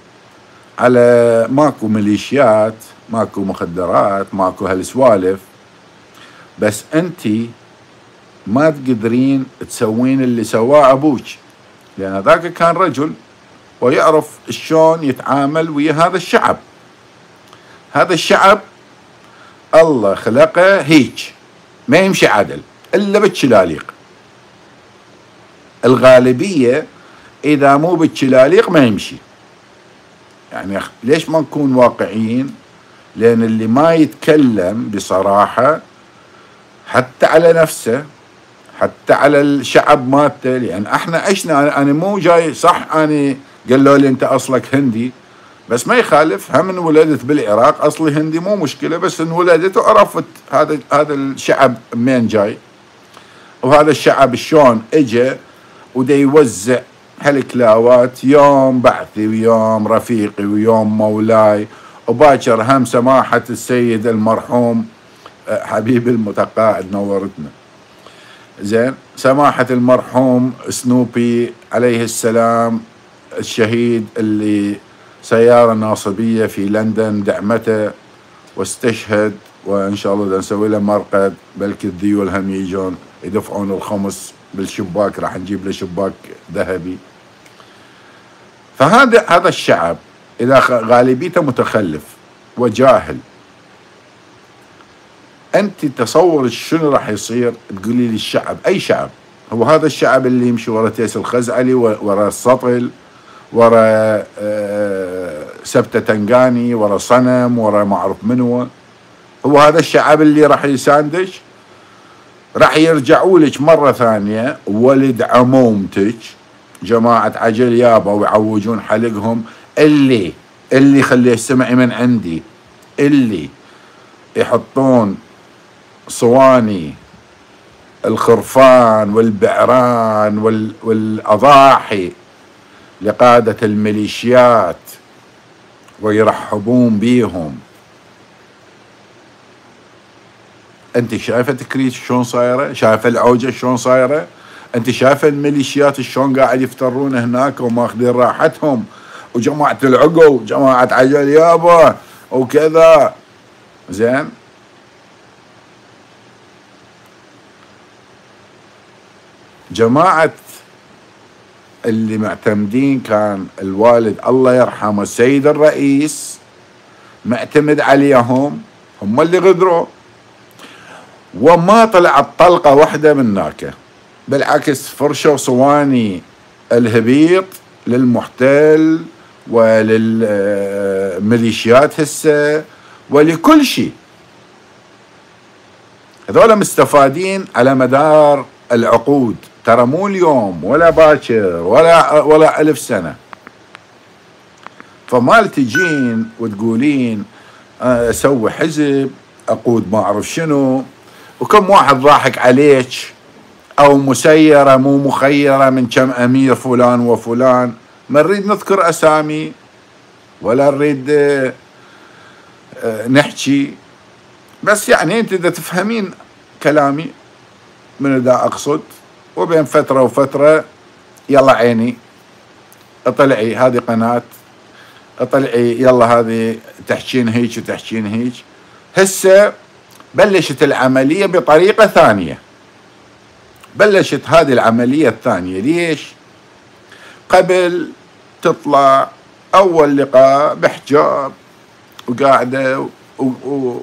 Speaker 2: على ماكو ميليشيات ماكو مخدرات ماكو هالسوالف. بس انتي ما تقدرين تسوين اللي سواه أبوك لأن ذاك كان رجل ويعرف شلون يتعامل ويا هذا الشعب. هذا الشعب الله خلقه هيج ما يمشي عدل إلا بالشلاليق الغالبية إذا مو بالشلاليق ما يمشي. يعني ليش ما نكون واقعيين؟ لأن اللي ما يتكلم بصراحة حتى على نفسه حتى على الشعب مالته لأن إحنا عشنا أنا مو جاي صح اني قالوا لي أنت أصلك هندي بس ما يخالف هم انولدت بالعراق أصلي هندي مو مشكلة بس انولدت وعرفت هذا هذا الشعب منين جاي. وهذا الشعب شلون اجى ودا يوزع هالكلاوات يوم بعثي ويوم رفيقي ويوم مولاي. وباكر هم سماحة السيد المرحوم آه، حبيب المتقاعد نورتنا زين سماحة المرحوم سنوبي عليه السلام الشهيد اللي سيارة ناصبية في لندن دعمته واستشهد وإن شاء الله نسوي له مرقد بلكي الذيول هم يجون. يدفعون الخمس بالشباك راح نجيب له شباك ذهبي. فهذا هذا الشعب اذا غالبيته متخلف وجاهل. أنت تصور شنو راح يصير؟ تقولي لي الشعب أي شعب؟ هو هذا الشعب اللي يمشي ورا تيس الخزعلي ورا السطل ورا آه، سبتة تنقاني ورا صنم ورا ما اعرف منو. هو هذا الشعب اللي راح يساندش؟ راح يرجعوا لك مرة ثانية ولد عمومتك جماعة عجل يابا ويعوجون حلقهم. اللي اللي خليه يستمع من عندي. اللي يحطون صواني الخرفان والبعران والأضاحي لقادة الميليشيات ويرحبون بيهم. أنت شايفه تكريت شلون صايرة؟ شايفه العوجة شلون صايرة؟ أنت شايفه الميليشيات شلون قاعد يفترون هناك وماخذين راحتهم؟ وجماعة العقل جماعة عجل يابا وكذا. زين؟ جماعة اللي معتمدين كان الوالد الله يرحمه السيد الرئيس معتمد عليهم هم اللي غدروا. وما طلعت طلقة واحدة من ناكة. بالعكس فرشوا صواني الهبيط للمحتل وللميليشيات هسه ولكل شيء. هذول مستفادين على مدار العقود. ترى مو اليوم ولا باكر ولا ولا ألف سنة. فما تجين وتقولين أسوي حزب أقود ما أعرف شنو. وكم واحد ضاحك عليك؟ أو مسيرة مو مخيرة من كم أمير فلان وفلان. ما نريد نذكر أسامي ولا نريد آه، آه، نحكي. بس يعني أنت إذا تفهمين كلامي من دا أقصد؟ وبين فترة وفترة يلا عيني اطلعي هذه قناة اطلعي يلا هذه تحكين هيك وتحكين هيك. هسه بلشت العملية بطريقة ثانية. بلشت هذه العملية الثانية. ليش؟ قبل تطلع أول لقاء بحجاب وقاعدة و... و...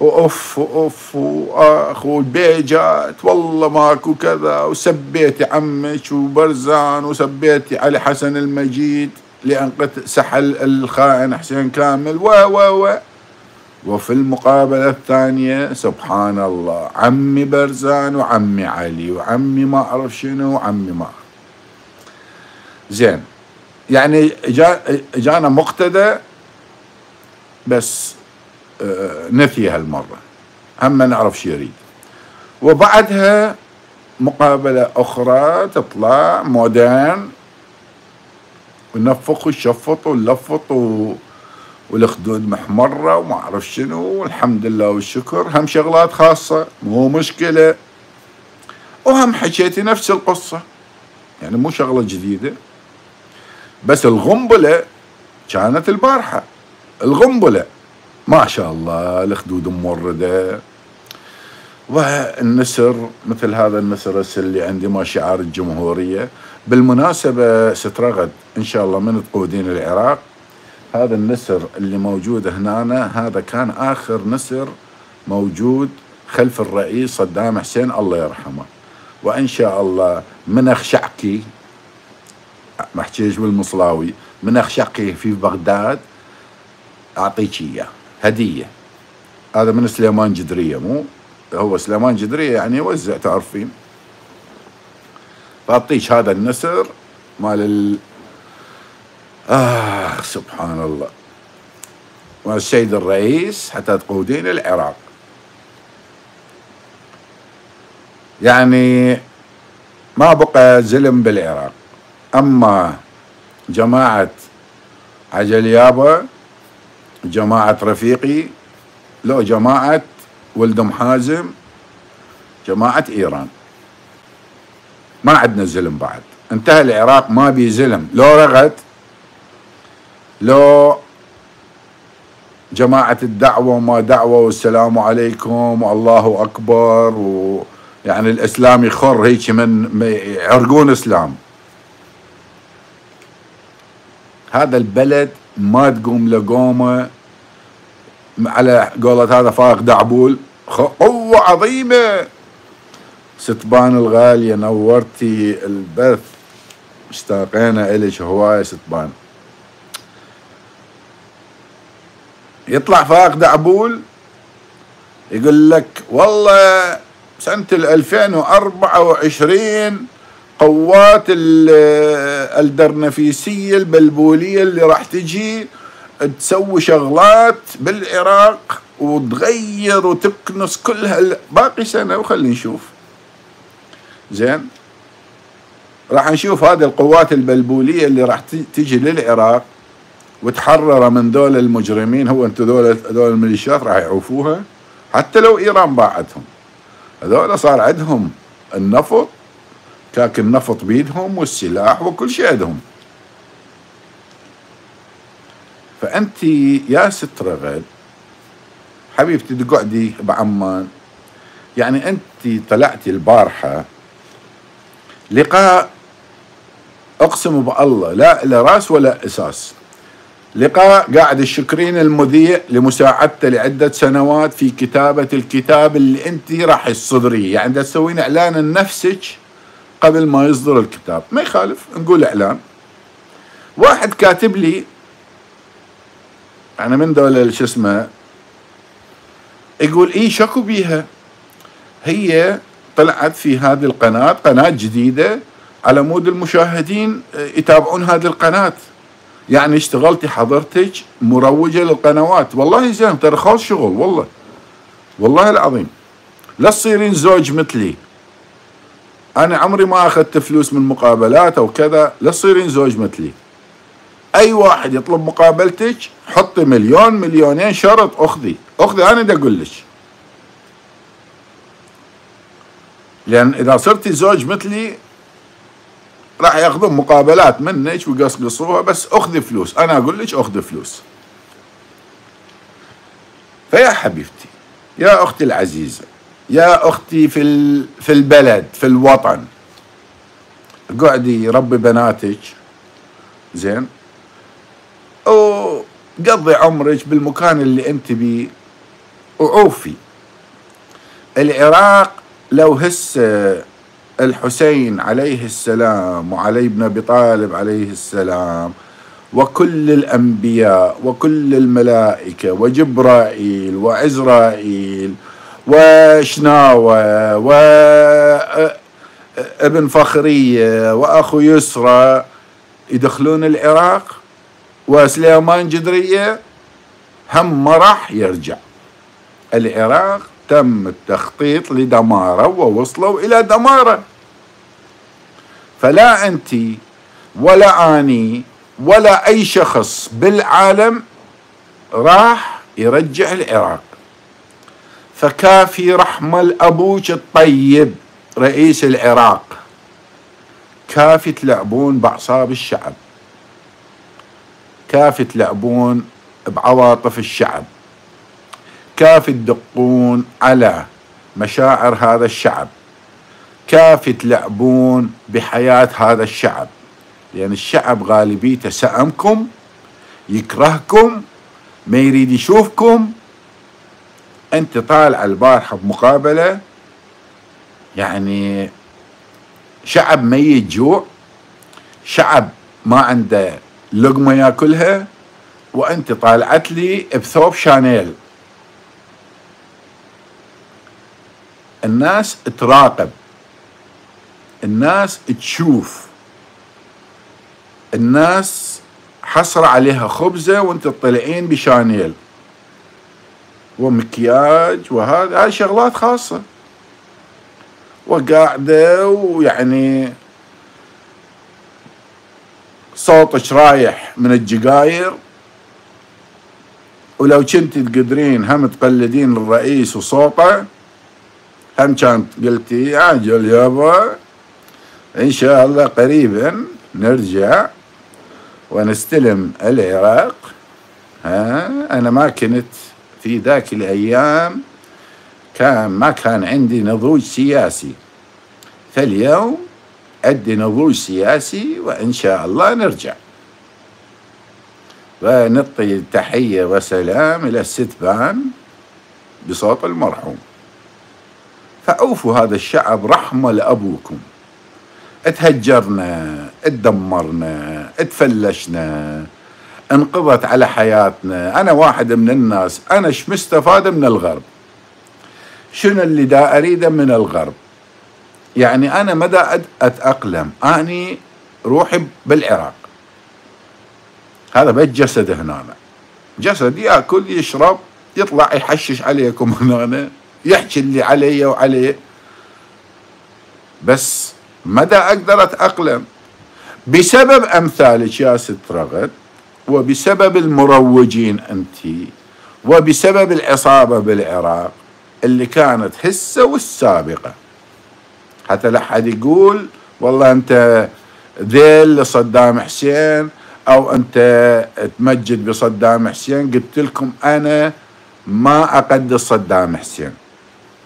Speaker 2: واوف واوف وأخ والبيجات والله ماكو كذا. وسبيتي عمك وبرزان وسبيتي علي حسن المجيد لأن سحل الخائن حسين كامل. و و و. وفي المقابلة الثانية سبحان الله عمي برزان وعمي علي وعمي ما أعرف شنو وعمي ما. زين يعني جا جانا مقتدى بس آه، نفي هالمرة هم نعرف شو يريد. وبعدها مقابلة أخرى تطلع مودرن ونفخ وشفط ولفط و... والخدود محمرة وما أعرف شنو والحمد لله والشكر. هم شغلات خاصة مو مشكلة. وهم حكيتي نفس القصة. يعني مو شغلة جديدة. بس الغنبلة كانت البارحة. الغنبلة ما شاء الله الخدود موردة. والنسر مثل هذا النسر اللي عندي ما شعار الجمهورية. بالمناسبة سترغد إن شاء الله من تقودين العراق. هذا النسر اللي موجود هنا هذا كان آخر نسر موجود خلف الرئيس صدام حسين الله يرحمه. وإن شاء الله من أخشعكي ما احكيش بالمصلاوي من أخشعكي في بغداد أعطيك إياه هدية. هذا من سليمان جدرية مو؟ هو سليمان جدرية يعني يوزع تعرفين؟ فأعطيك هذا النسر مال ال... آه سبحان الله والسيد الرئيس حتى تقودين العراق. يعني ما بقى زلم بالعراق. أما جماعة عجل يابا جماعة رفيقي لو جماعة ولد محازم جماعة إيران. ما عندنا زلم بعد. انتهى العراق ما بي زلم. لو رغد لو جماعة الدعوة وما دعوة والسلام عليكم والله أكبر ويعني الإسلام يخر هيك من يعرقون إسلام. هذا البلد ما تقوم لقومة على قولة هذا فاق دعبول. قوة عظيمة. ستبان الغالية نورتي البث اشتاقينا إليك هواية ستبان يطلع فاق دعبول يقول لك والله سنة 2024 قوات الدرنفيسية البلبولية اللي راح تجي تسوي شغلات بالعراق وتغير وتكنس كل هال باقي سنة وخلي نشوف. زين؟ راح نشوف هذه القوات البلبولية اللي راح تجي للعراق. وتحرر من دول المجرمين هو أنتم دول دول الميليشيات راح يعوفوها؟ حتى لو إيران باعتهم. هذول صار عندهم النفط كاك النفط بيدهم والسلاح وكل شيء عندهم. فأنت يا ست رغد حبيبتي تقعدي بعمان. يعني أنت طلعتي البارحة لقاء أقسم بالله لا لا رأس ولا أساس. لقاء قاعد الشكرين المذيع لمساعدته لعدة سنوات في كتابة الكتاب اللي أنت راح تصدريه. يعني تسوين إعلان لنفسك قبل ما يصدر الكتاب. ما يخالف نقول إعلان. واحد كاتب لي أنا من دول شو اسمه يقول إي شكو بيها. هي طلعت في هذه القناة قناة جديدة على مود المشاهدين يتابعون هذه القناة. يعني اشتغلتي حضرتك مروجة للقنوات. والله زين ترى خالص شغل والله. والله العظيم. لا تصيرين زوج مثلي. أنا عمري ما أخذت فلوس من مقابلات أو كذا. لا تصيرين زوج مثلي. أي واحد يطلب مقابلتك حطي مليون مليونين شرط أخذي. أخذي أنا دا أقول لك. لأن إذا صرتي زوج مثلي راح ياخذون مقابلات منك ويقصقصوها بس اخذي فلوس. أنا أقول لك اخذي فلوس. فيا حبيبتي يا أختي العزيزة يا أختي في في البلد في الوطن قعدي ربي بناتك. زين؟ وقضي عمرك بالمكان اللي أنت بيه. وعوفي. العراق لو هسه الحسين عليه السلام وعلي بن أبي طالب عليه السلام وكل الأنبياء وكل الملائكة وجبرائيل وعزرائيل وشناوة وابن فخرية وأخو يسرى يدخلون العراق وسليمان جدرية هم ما راح يرجع. العراق تم التخطيط لدمارة ووصلوا إلى دمارة. فلا أنت ولا أني ولا أي شخص بالعالم راح يرجع العراق. فكافي رحمة أبوك الطيب رئيس العراق. كافي تلعبون بأعصاب الشعب. كافي تلعبون بعواطف الشعب. كافي تدقون على مشاعر هذا الشعب. كافي تلعبون بحياة هذا الشعب. لأن الشعب غالبيته سأمكم يكرهكم ما يريد يشوفكم. أنت طالع البارحة بمقابلة يعني شعب ميت جوع شعب ما عنده لقمة ياكلها وأنت طالعت لي بثوب شانيل. الناس تراقب. الناس تشوف. الناس حصر عليها خبزة وانت تطلعين بشانيل. ومكياج وهذا. هاي شغلات خاصة. وقاعدة ويعني صوتك رايح من الجقاير. ولو كنت تقدرين هم تقلدين الرئيس وصوته. هم كانت قلتي عجل يابا إن شاء الله قريبا نرجع ونستلم العراق. ها أنا ما كنت في ذاك الأيام. كان ما كان عندي نضوج سياسي. فاليوم عندي نضوج سياسي وإن شاء الله نرجع. ونعطي تحيه وسلام إلى الستبان بصوت المرحوم. فأوفوا هذا الشعب رحمة لأبوكم. تهجرنا تدمرنا تفلشنا انقضت على حياتنا. أنا واحد من الناس أنا ش مستفاد من الغرب؟ شنو اللي دا أريده من الغرب؟ يعني أنا مدى أتأقلم؟ أني روحي بالعراق. هذا بيت جسد هنا. جسد يأكل يشرب يطلع يحشش عليكم هنا. يحكي اللي علي وعليه بس مدى أقدر أتأقلم بسبب أمثالك يا ست رغد وبسبب المروجين أنت وبسبب العصابة بالعراق اللي كانت هسة والسابقة. حتى لا حد يقول والله أنت ذيل لصدام حسين أو أنت تمجد بصدام حسين. قلت لكم أنا ما أقدس صدام حسين.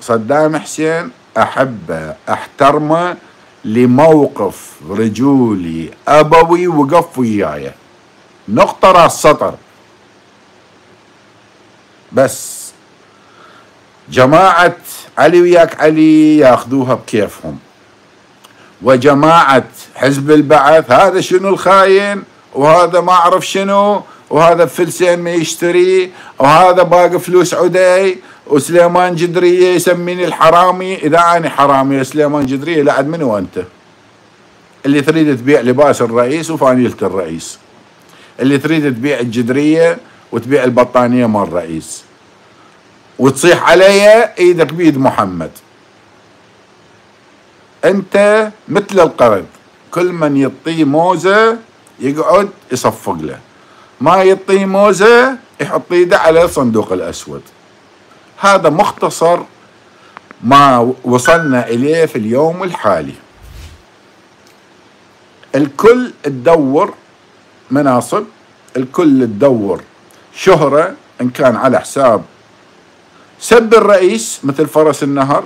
Speaker 2: صدام حسين أحبه أحترمه لموقف رجولي أبوي وقف وياي. نقطة راس سطر. بس. جماعة علي وياك علي ياخذوها بكيفهم. وجماعة حزب البعث هذا شنو الخاين؟ وهذا ما أعرف شنو؟ وهذا فلسين ما يشتري وهذا باقي فلوس عدي وسليمان جدريه يسميني الحرامي. إذا اني حرامي سليمان جدريه لا من وانت اللي تريد تبيع لباس الرئيس وفانيلة الرئيس. اللي تريد تبيع الجدرية وتبيع البطانية مال الرئيس. وتصيح علي إيدك بيد محمد. أنت مثل القرد. كل من يطيه موزة يقعد يصفق له. ما يطيه موزة يحط إيده على الصندوق الأسود. هذا مختصر ما وصلنا إليه في اليوم الحالي. الكل تدور مناصب الكل تدور شهرة إن كان على حساب سب الرئيس مثل فرس النهر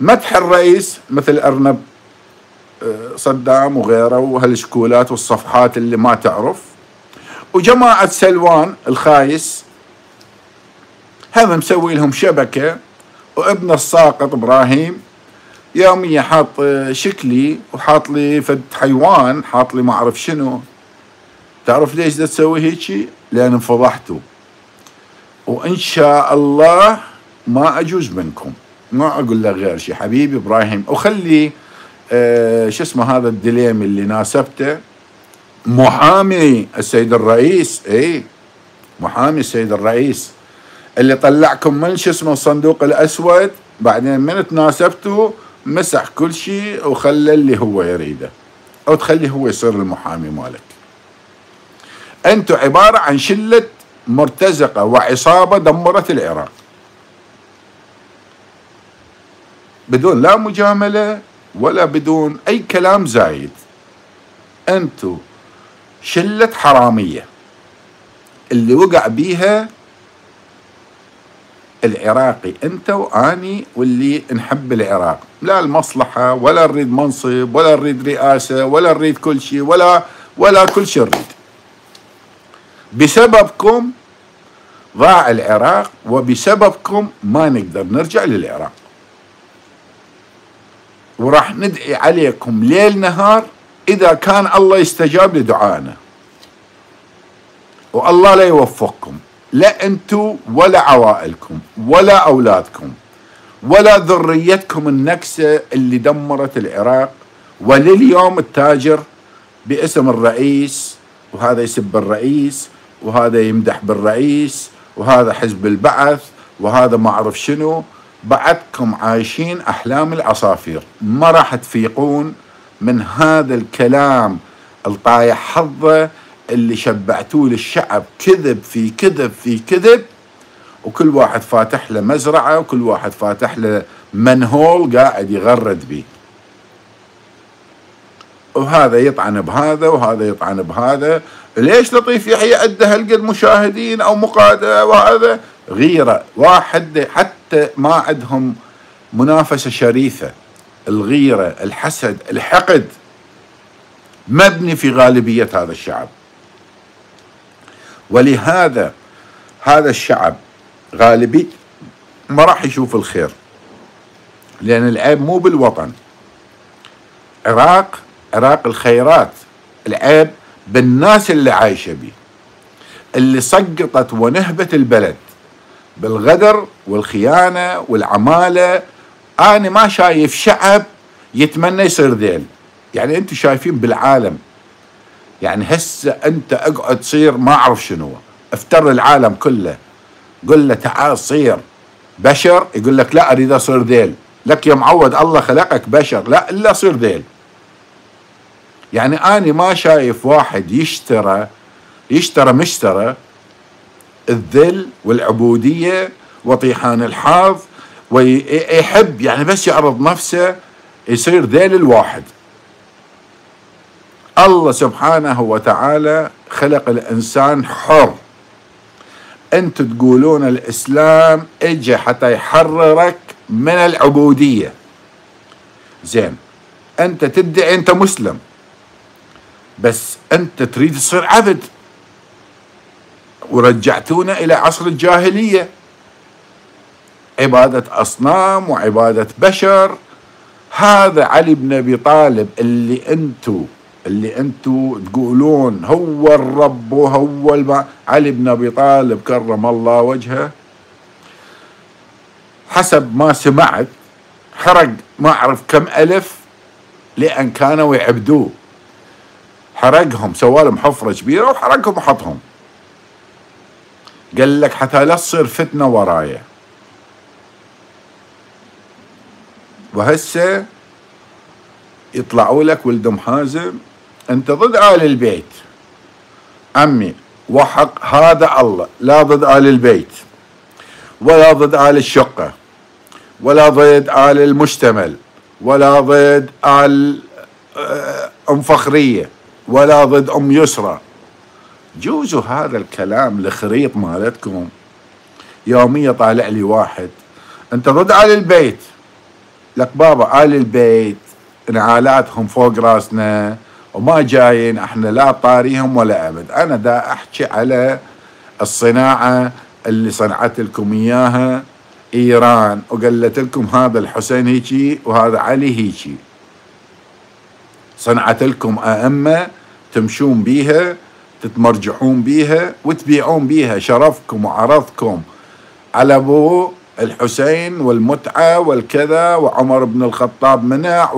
Speaker 2: مدح الرئيس مثل أرنب آه، صدام وغيره وهالشكولات والصفحات اللي ما تعرف. وجماعة سلوان الخايس هم مسوي لهم شبكة وابن الساقط إبراهيم يوميا حاط شكلي وحاط لي فد حيوان حاط لي ما أعرف شنو. تعرف ليش دا تسوي هيك لأن انفضحتوا. وإن شاء الله ما أجوز منكم. ما أقول لك غير شيء حبيبي إبراهيم وخلي آه شو اسمه هذا الدليم اللي ناسبته محامي السيد الرئيس اي محامي السيد الرئيس. اللي طلعكم من شو اسمه الصندوق الأسود بعدين من تناسبته مسح كل شيء وخلى اللي هو يريده. أو تخليه هو يصير المحامي مالك. أنتم عبارة عن شلة مرتزقة وعصابة دمرت العراق. بدون لا مجاملة ولا بدون أي كلام زايد. أنتم شلة حرامية. اللي وقع بيها العراقي أنت وأني واللي نحب العراق. لا المصلحة ولا نريد منصب ولا نريد رئاسة ولا نريد كل شيء ولا ولا كل شيء نريد. بسببكم ضاع العراق وبسببكم ما نقدر نرجع للعراق. وراح ندعي عليكم ليل نهار إذا كان الله يستجاب لدعائنا والله لا يوفقكم. لا أنتم ولا عوائلكم ولا أولادكم ولا ذريتكم النكسة اللي دمرت العراق. ولليوم التاجر باسم الرئيس وهذا يسب الرئيس وهذا يمدح بالرئيس وهذا حزب البعث وهذا ما أعرف شنو. بعدكم عايشين أحلام العصافير. ما راح تفيقون. من هذا الكلام الطايح حظه اللي شبعتوه للشعب كذب في كذب في كذب وكل واحد فاتح له مزرعة وكل واحد فاتح له منهول قاعد يغرد به وهذا يطعن بهذا وهذا يطعن بهذا. ليش لطيف يحيى عنده هالقد مشاهدين أو مقادة وهذا؟ غيرة واحد حتى ما عندهم منافسة شريفة. الغيرة الحسد الحقد مبني في غالبية هذا الشعب. ولهذا هذا الشعب غالبي ما راح يشوف الخير لأن العيب مو بالوطن. عراق عراق الخيرات العيب بالناس اللي عايشة به اللي سقطت ونهبت البلد بالغدر والخيانة والعمالة أنا ما شايف شعب يتمنى يصير ذيل. يعني أنتم شايفين بالعالم. يعني هسه أنت أقعد تصير ما أعرف شنو. افتر العالم كله. قل له تعال صير. بشر يقول لك لا أريد أصير ذيل. لك يا معود الله خلقك بشر. لا إلا صير ذيل. يعني اني ما شايف واحد يشترى يشترى مشترى الذل والعبودية وطيحان الحظ ويحب يعني بس يعرض نفسه يصير ذيل الواحد. الله سبحانه وتعالى خلق الإنسان حر. أنتم تقولون الإسلام اجى حتى يحررك من العبودية. زين أنت تدعي أنت مسلم بس أنت تريد تصير عبد. ورجعتونا إلى عصر الجاهلية. عبادة أصنام وعبادة بشر. هذا علي بن أبي طالب اللي أنتم اللي أنتم تقولون هو الرب وهو الم... علي بن أبي طالب كرم الله وجهه. حسب ما سمعت حرق ما أعرف كم ألف لأن كانوا يعبدوه. حرقهم سوالهم حفرة كبيرة وحرقهم وحطهم. قال لك حتى لا تصير فتنة ورايا. وهسه يطلعوا لك ولدهم حازم أنت ضد آل البيت. عمي وحق هذا الله. لا ضد آل البيت ولا ضد آل الشقة ولا ضد آل المشتمل ولا ضد آل آه، أم فخرية ولا ضد أم يسرى. جوزوا هذا الكلام الخريط مالتكم. يوميا طالع لي واحد. أنت ضد آل البيت. لك بابا آل البيت انعالاتهم فوق راسنا وما جايين إحنا لا طاريهم ولا أبد. أنا دا أحكي على الصناعة اللي صنعت لكم إياها إيران. وقالت لكم هذا الحسين هيجي وهذا علي هيجي. صنعت لكم أئمة تمشون بيها تتمرجحون بيها وتبيعون بيها. شرفكم وعرضكم على أبو الحسين والمتعة والكذا وعمر بن الخطاب منع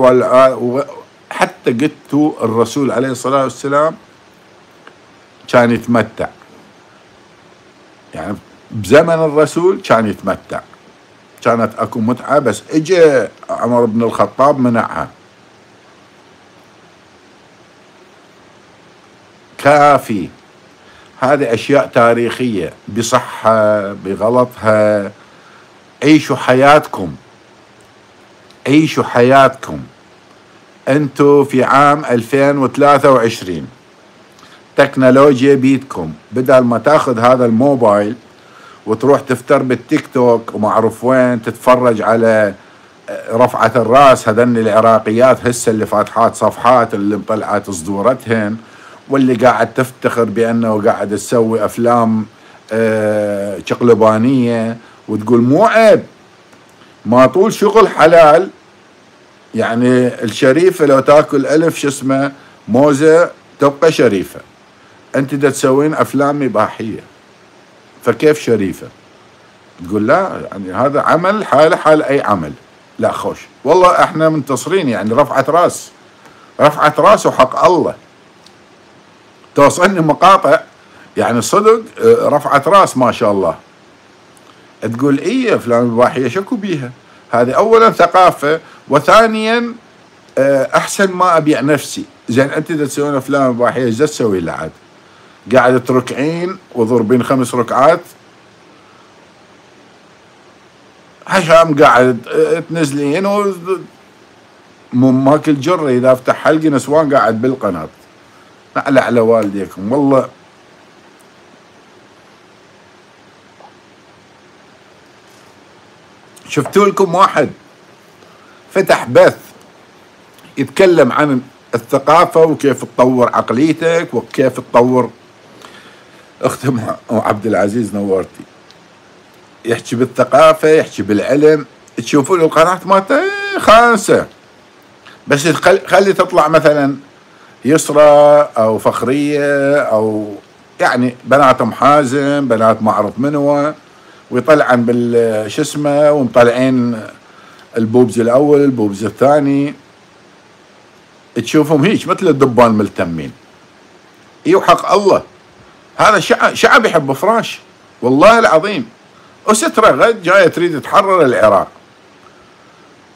Speaker 2: حتى قلتوا الرسول عليه الصلاة والسلام كان يتمتع. يعني بزمن الرسول كان يتمتع. كانت أكو متعة بس اجى عمر بن الخطاب منعها. كافي. هذه أشياء تاريخية. بصحها بغلطها. عيشوا حياتكم. عيشوا حياتكم. أنتم في عام 2023 تكنولوجيا بيدكم بدل ما تاخذ هذا الموبايل وتروح تفتر بالتيك توك ومعروف وين تتفرج على آه، رفعة الرأس هذن العراقيات هسه اللي فاتحات صفحات اللي مطلعت صدورتهن واللي قاعد تفتخر بأنه قاعد تسوي أفلام آه، شقلبانية وتقول مو عيب. ما طول شغل حلال. يعني الشريفة لو تاكل ألف شو اسمه موزة تبقى شريفة. أنت دا تسوين أفلام إباحية فكيف شريفة؟ تقول لا يعني هذا عمل حاله حال أي عمل. لا خوش. والله إحنا منتصرين يعني رفعت راس. رفعت راس وحق الله. توصلني مقاطع يعني صدق آه، رفعت راس ما شاء الله. تقول اي افلام اباحيه شكو بيها. هذه اولا ثقافة وثانيا آه، أحسن ما أبيع نفسي. زين أنت إذا تسوين افلام اباحيه إيش تسوي لها عاد؟ قاعد تركعين وضربين خمس ركعات. حشام قاعد آه، تنزلين و ماكل جرة. إذا افتح حلقه نسوان قاعد بالقناة. على على والديكم. والله شفتوا لكم واحد فتح بث يتكلم عن الثقافة وكيف تطور عقليتك وكيف تطور أختي عبد العزيز نورتي. يحكي بالثقافة يحكي بالعلم. تشوفون القناة مالته؟ خانسة. بس خلي تطلع مثلا يسرى أو فخرية أو يعني بنات ام حازم بنات معروف منو. ويطلعن بال شو اسمه ومطلعين ال boobs الأول ال boobs الثاني. تشوفهم هيك مثل الدبان ملتمين. إي وحق الله. هذا شعب شعب يحب فراش. والله العظيم. وست رغد جاية تريد تحرر العراق.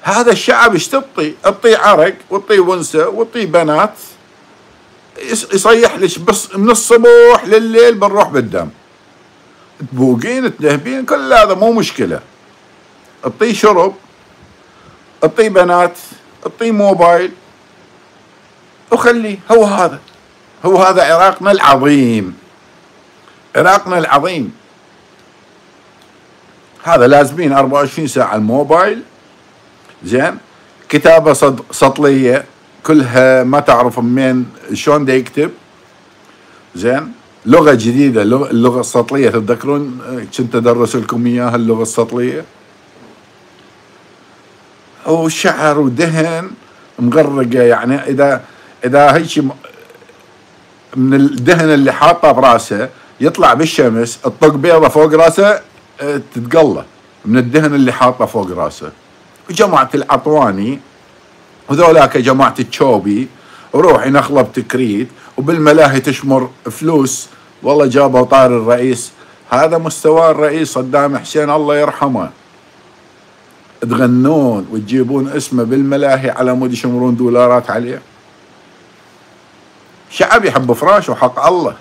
Speaker 2: هذا الشعب إيش تنطي؟ تطي عرق وتطي ونسة وتطي بنات. يصيح لك بس من الصبح لليل بنروح بالدم. تبوقين تنهبين كل هذا مو مشكلة. اعطيه شرب اعطيه بنات اعطيه موبايل وخليه هو هذا هو هذا عراقنا العظيم عراقنا العظيم. هذا لازمين 24 ساعة الموبايل. زين كتابة سطلية كلها ما تعرف منين شلون دا يكتب. زين لغة جديدة اللغة السطليه تتذكرون؟ كنت أدرس لكم إياها اللغة السطليه هو شعر ودهن مغرقة يعني. اذا إذا هيك من الدهن اللي حاطة براسه يطلع بالشمس الطق بيضة فوق راسه آه، تتقلى. من الدهن اللي حاطة فوق راسه. جماعة العطواني وذولاك جماعة التشوبي وروح ينخله بتكريت وبالملاهي تشمر فلوس. والله جابوا طار الرئيس. هذا مستوى الرئيس صدام حسين الله يرحمه. تغنون وتجيبون اسمه بالملاهي على مود يشمرون دولارات عليه. شعب يحب فراش وحق الله.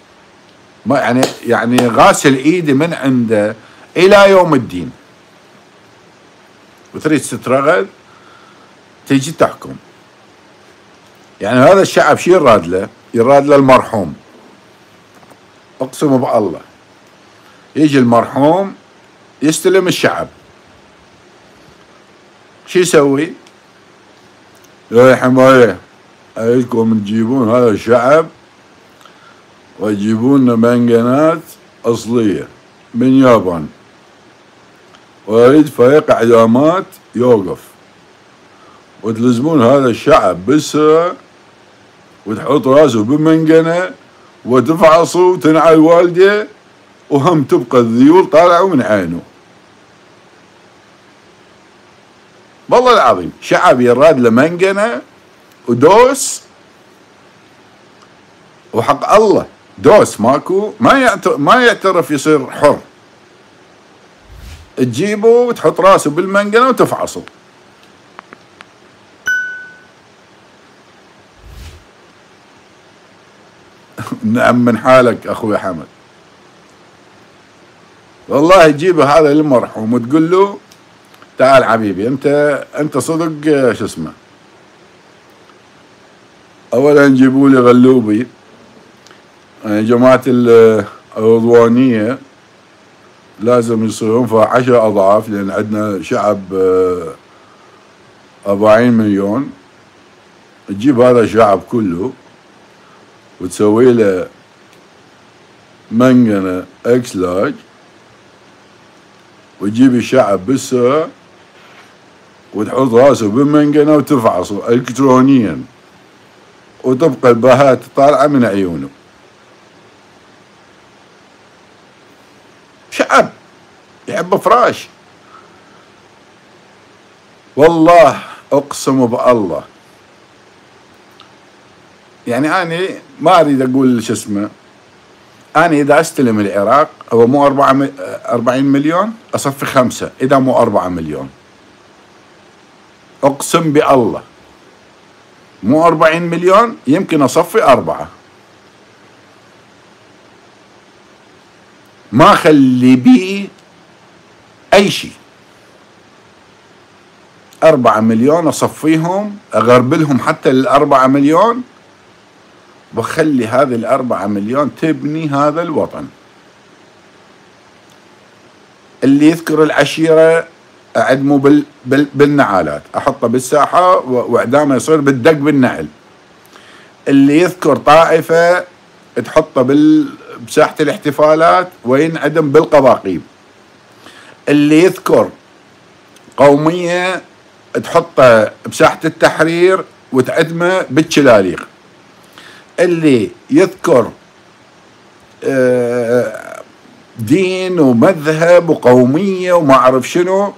Speaker 2: ما يعني يعني غاسل إيدي من عنده إلى يوم الدين. وتريد تترغد تيجي تحكم. يعني هذا الشعب شو يراد له؟ يراد له المرحوم. اقسم بالله. يجي المرحوم يستلم الشعب. شو يسوي؟ يا حماية أريدكم تجيبون هذا الشعب؟ وتجيبون لنا منقنات أصلية من يابان. ويريد فريق اعدامات يوقف. وتلزمون هذا الشعب بالسرعة وتحط راسه بمنقنة وتفعصه وتنعى الوالدة وهم تبقى الذيول طالعة من عينه. والله العظيم شعب يراد لمنقنة ودوس وحق الله دوس ماكو ما ما يعترف يصير حر. تجيبه وتحط راسه بالمنقنة وتفعصه. نعم من حالك أخوي حمد. والله تجيبه هذا المرحوم وتقول له تعال حبيبي أنت أنت صدق شو اسمه؟ اولا جيبوا لي غلوبي يعني جماعة الرضوانية لازم يصيرون في عشر أضعاف لأن عندنا شعب آه، أربعين مليون. تجيب هذا الشعب كله. وتسوي له منقنة X large وتجيب الشعب بالسرعة وتحط راسه بالمنقنة وتفعصه الكترونيا. وتبقى البهات طالعة من عيونه. شعب يحب فراش. والله أقسم بالله يعني أنا ما أريد أقول شو اسمه أنا إذا أستلم العراق هو مو 40 مليون أصفي خمسة إذا مو 4 مليون. أقسم بالله. مو 40 مليون يمكن أصفي أربعة. ما خلي بي أي شيء. أربعة مليون أصفيهم أغربلهم حتى الأربعة مليون وخلي هذه الأربعة مليون تبني هذا الوطن. اللي يذكر العشيرة أعدمه بال بال بالنعالات. أحطه بالساحة وإعدامه يصير بالدق بالنعل. اللي يذكر طائفة تحطه بال بساحة الاحتفالات وينعدم بالقواقيب اللي يذكر قومية تحطه بساحة التحرير وتعدمه بالشلاليق. اللي يذكر آه، دين ومذهب وقومية وما أعرف شنو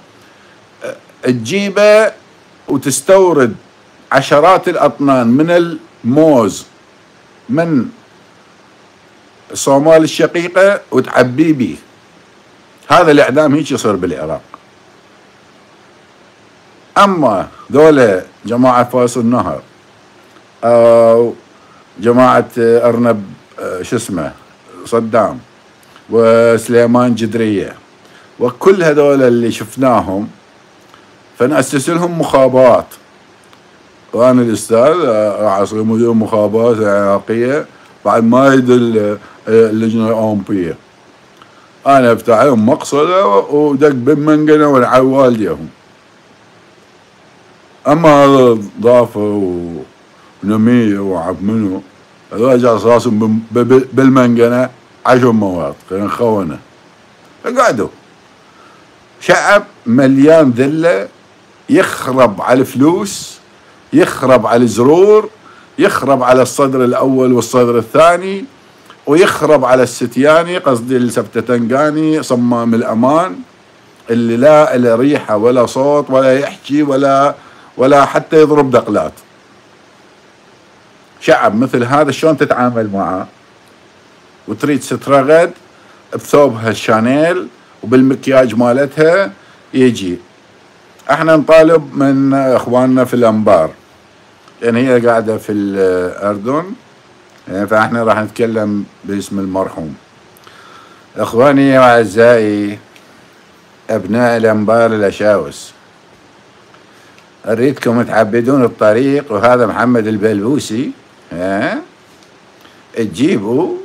Speaker 2: آه، تجيبه وتستورد عشرات الأطنان من الموز من الصومال الشقيقة وتعبيه به. هذا الإعدام هيك يصير بالعراق. أما ذولا جماعة فاس النهر أو جماعة أرنب شو اسمه صدام وسليمان جدرية وكل هذول اللي شفناهم فنأسس لهم مخابرات. وأنا الأستاذ راح أصير مدير مخابرات العراقية بعد ما يدل اللجنة الأولمبية. أنا أفتح لهم مقصدة ودق بمنقنه ونعي والديهم أما هذا ضافه ونمية وعب منه. هذول جالس راسهم بالمنقنه عشر مواد خلينا نخونه. فقعدوا شعب مليان ذلة يخرب على الفلوس يخرب على الزرور يخرب على الصدر الأول والصدر الثاني ويخرب على الستياني قصدي السبتتنقاني صمام الأمان اللي لا له ريحة ولا صوت ولا يحكي ولا ولا حتى يضرب دقلات. شعب مثل هذا شلون تتعامل معه؟ وتريد سترغد بثوبها الشانيل وبالمكياج مالتها يجي. إحنا نطالب من اخواننا في الانبار. لأن يعني هي قاعدة في الاردن. يعني فاحنا راح نتكلم باسم المرحوم. اخواني واعزائي ابناء الانبار الاشاوس. اريدكم تعبدون الطريق وهذا محمد البلبوسي. ها؟ تجيبوا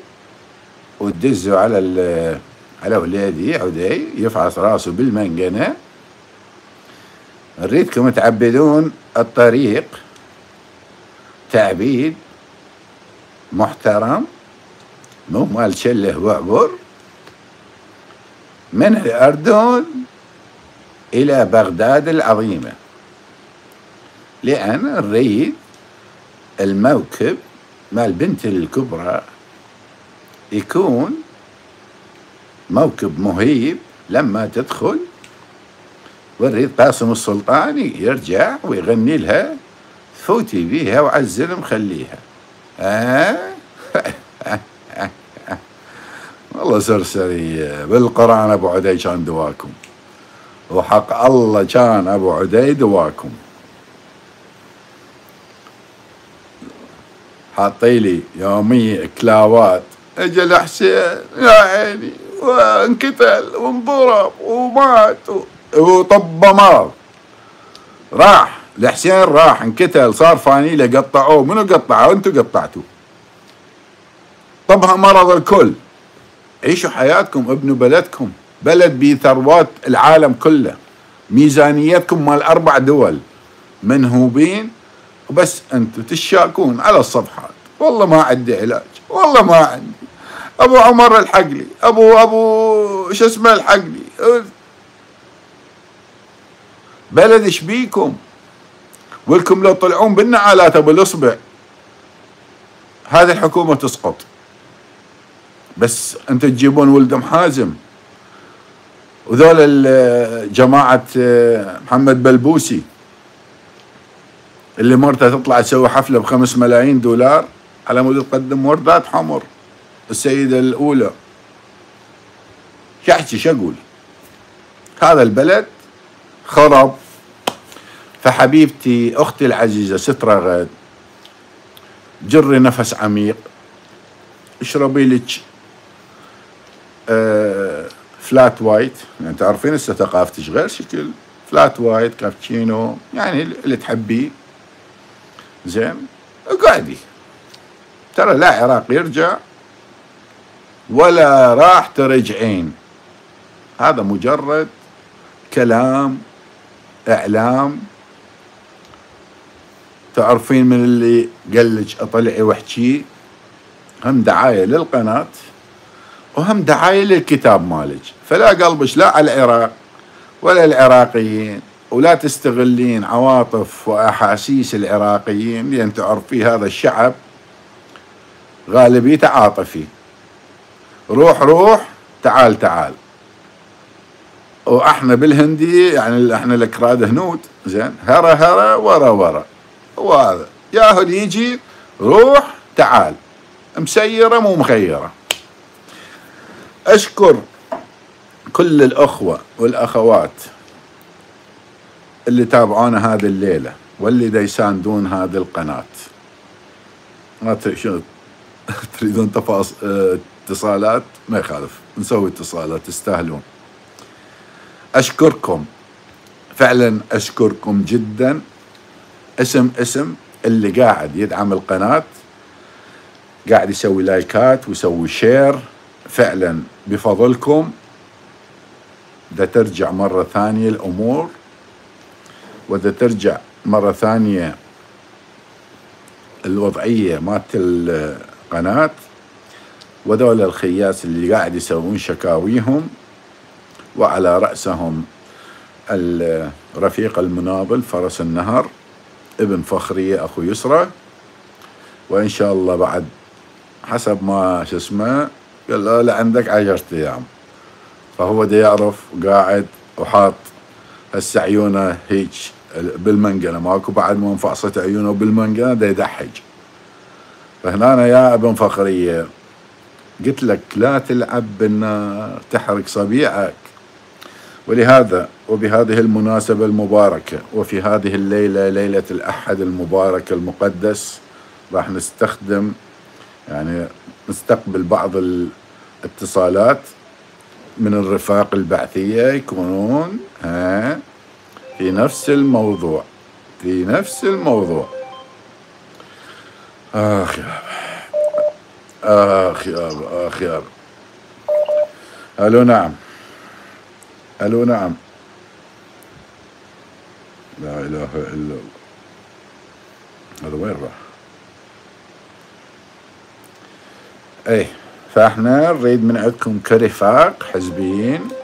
Speaker 2: وتدزوا على على ولادي عدي يفعص راسه بالمنقنة اريدكم تعبدون الطريق تعبيد محترم مو مال شله وعبر. من الأردن إلى بغداد العظيمة لأن نريد الموكب مال بنت الكبرى يكون موكب مهيب لما تدخل. ونريد قاسم السلطاني يرجع ويغني لها فوتي بيها وعزل مخليها. ها والله سرسرية بالقرآن أبو عدي كان دواكم. وحق الله كان أبو عدي دواكم. حاطيلي يومية كلاوات أجل حسين يا عيني وانقتل وانضرب ومات. وطب مرض راح الحسين راح انقتل صار فانيله قطعوه. منو قطعه؟ أنتم قطعتوه. طبها مرض الكل. عيشوا حياتكم ابنوا بلدكم. بلد بيه ثروات العالم كله. ميزانيتكم مال أربع دول. منهوبين وبس أنتم تشاكون على الصفحات. والله ما عندي علاج. والله ما عندي. أبو عمر الحقلي أبو أبو شو اسمه الحقلي؟ بلد إيش بيكم؟ ولكم لو طلعون بالنعالات أبو الأصبع. هذه الحكومة تسقط. بس أنت تجيبون ولد محازم. وذول جماعة محمد بلبوسي. اللي مرته تطلع تسوي حفلة بخمس ملايين دولار على مود تقدم وردات حمر. شو أحكي؟ شو أقول؟ هذا البلد خرب. فحبيبتي أختي العزيزة ست رغد جري نفس عميق. اشربي لك آه flat white يعني تعرفين هسه ثقافتك غير شكل. flat white كابتشينو يعني اللي تحبيه. زين اقعدي ترى لا عراق يرجع ولا راح ترجعين هذا مجرد كلام إعلام. تعرفين من اللي لك أطلعي واحكي؟ هم دعاية للقناة وهم دعاية للكتاب مالك فلا قلبش لا على العراق ولا العراقيين. ولا تستغلين عواطف وأحاسيس العراقيين لأن تعرفي هذا الشعب غالبيته عاطفي. روح روح تعال تعال. وأحنا بالهندي يعني إحنا الأكراد هنود. زين هرا هرا ورا ورا. وهذا. ياهل يجي روح تعال. مسيرة مو مخيرة. أشكر كل الأخوة والأخوات اللي تابعونا هذه الليلة واللي دا يساندون هذه القناة. ما تريدون تفاص اتصالات؟ ما يخالف. نسوي اتصالات تستاهلون. أشكركم. فعلا أشكركم جدا. اسم اسم اللي قاعد يدعم القناة. قاعد يسوي لايكات ويسوي share. فعلا بفضلكم. دا ترجع مرة ثانية الأمور. ودا ترجع مرة ثانية الوضعية مالت القناة وذول الخياس اللي قاعد يسوون شكاويهم وعلى رأسهم الرفيق المناضل فرس النهر ابن فخرية أخو يسرى. وإن شاء الله بعد حسب ما شو اسمه قال لا عندك عشرة أيام. فهو دا يعرف قاعد وحاط هسه عيونه هيك بالمنقنة ماكو بعد ما انفعصت عيونه بالمنقنة دا يدحج. فهنا يا ابن فخرية قلت لك لا تلعب بالنار تحرق صبيعك. ولهذا وبهذه المناسبة المباركة وفي هذه الليلة ليلة الأحد المبارك المقدس راح نستخدم يعني نستقبل بعض الاتصالات من الرفاق البعثية يكونون ها؟ في نفس الموضوع في نفس الموضوع. آخ يا آخ يا آخ يا ألو نعم. ألو نعم. لا إله إلا الله. هذا وين راح؟ إيه فإحنا نريد من عندكم كرفاق حزبيين.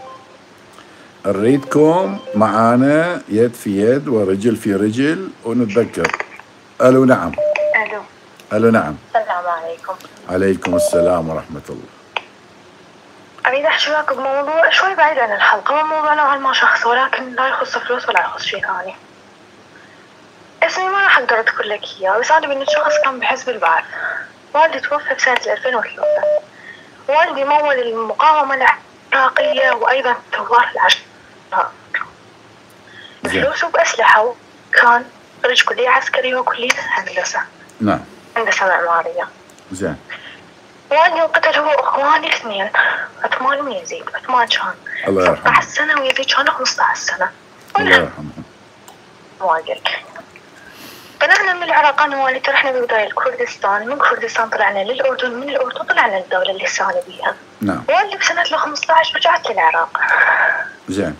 Speaker 2: نريدكم معانا يد في يد ورجل في رجل ونتذكر. ألو نعم.
Speaker 3: ألو.
Speaker 2: ألو نعم.
Speaker 3: السلام عليكم.
Speaker 2: عليكم السلام ورحمة الله.
Speaker 3: أريد احكي وياك بموضوع شوي بعيد عن الحلقة هو موضوع نوعا ما شخص ولكن لا يخص فلوس ولا يخص شيء ثاني. اسمي ما راح أقدر أذكر لك إياه بس أنا بنت شخص كان بحزب البعث. والدي توفى بسنه 2003 والدي مول المقاومة العراقية وأيضا ثوار العشائر فلوسه بأسلحة كان خريج كلية عسكرية وكلية هندسة.
Speaker 2: نعم.
Speaker 3: هندسة معمارية.
Speaker 2: زين.
Speaker 3: والدي انقتل هو واخواني الاثنين عثمان ويزيد عثمان كان
Speaker 2: الله يرحمه.
Speaker 3: 16 سنة ويزيد كان 15 سنة؟
Speaker 2: الله يرحمه.
Speaker 3: والدك طلعنا من العراق. أنا ووالدتي رحنا بالبداية لكردستان من كردستان طلعنا للأردن. من الأردن طلعنا للدولة اللي أنا بيها
Speaker 2: نعم.
Speaker 3: والدي بسنة ال 15 رجعت للعراق.
Speaker 2: زين.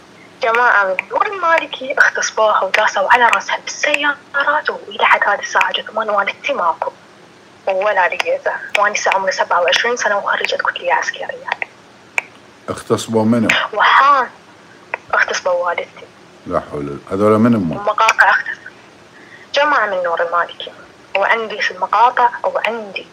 Speaker 3: جماعة من دور المالكي اغتصبوها وداسوا على رأسها بالسيارات وإلى حد هذه الساعة جثمان والدتي ماكو ولا لقيته. وأنا هسه عمري 27 سنة وخريجة كلية عسكرية.
Speaker 2: اغتصبوا منو؟
Speaker 3: وحان اغتصبوا والدتي.
Speaker 2: لا حول ولا- هذول من امه؟
Speaker 3: ومقاطع اغتصب جماعة من نور المالكي. وعندي في المقاطع وعندي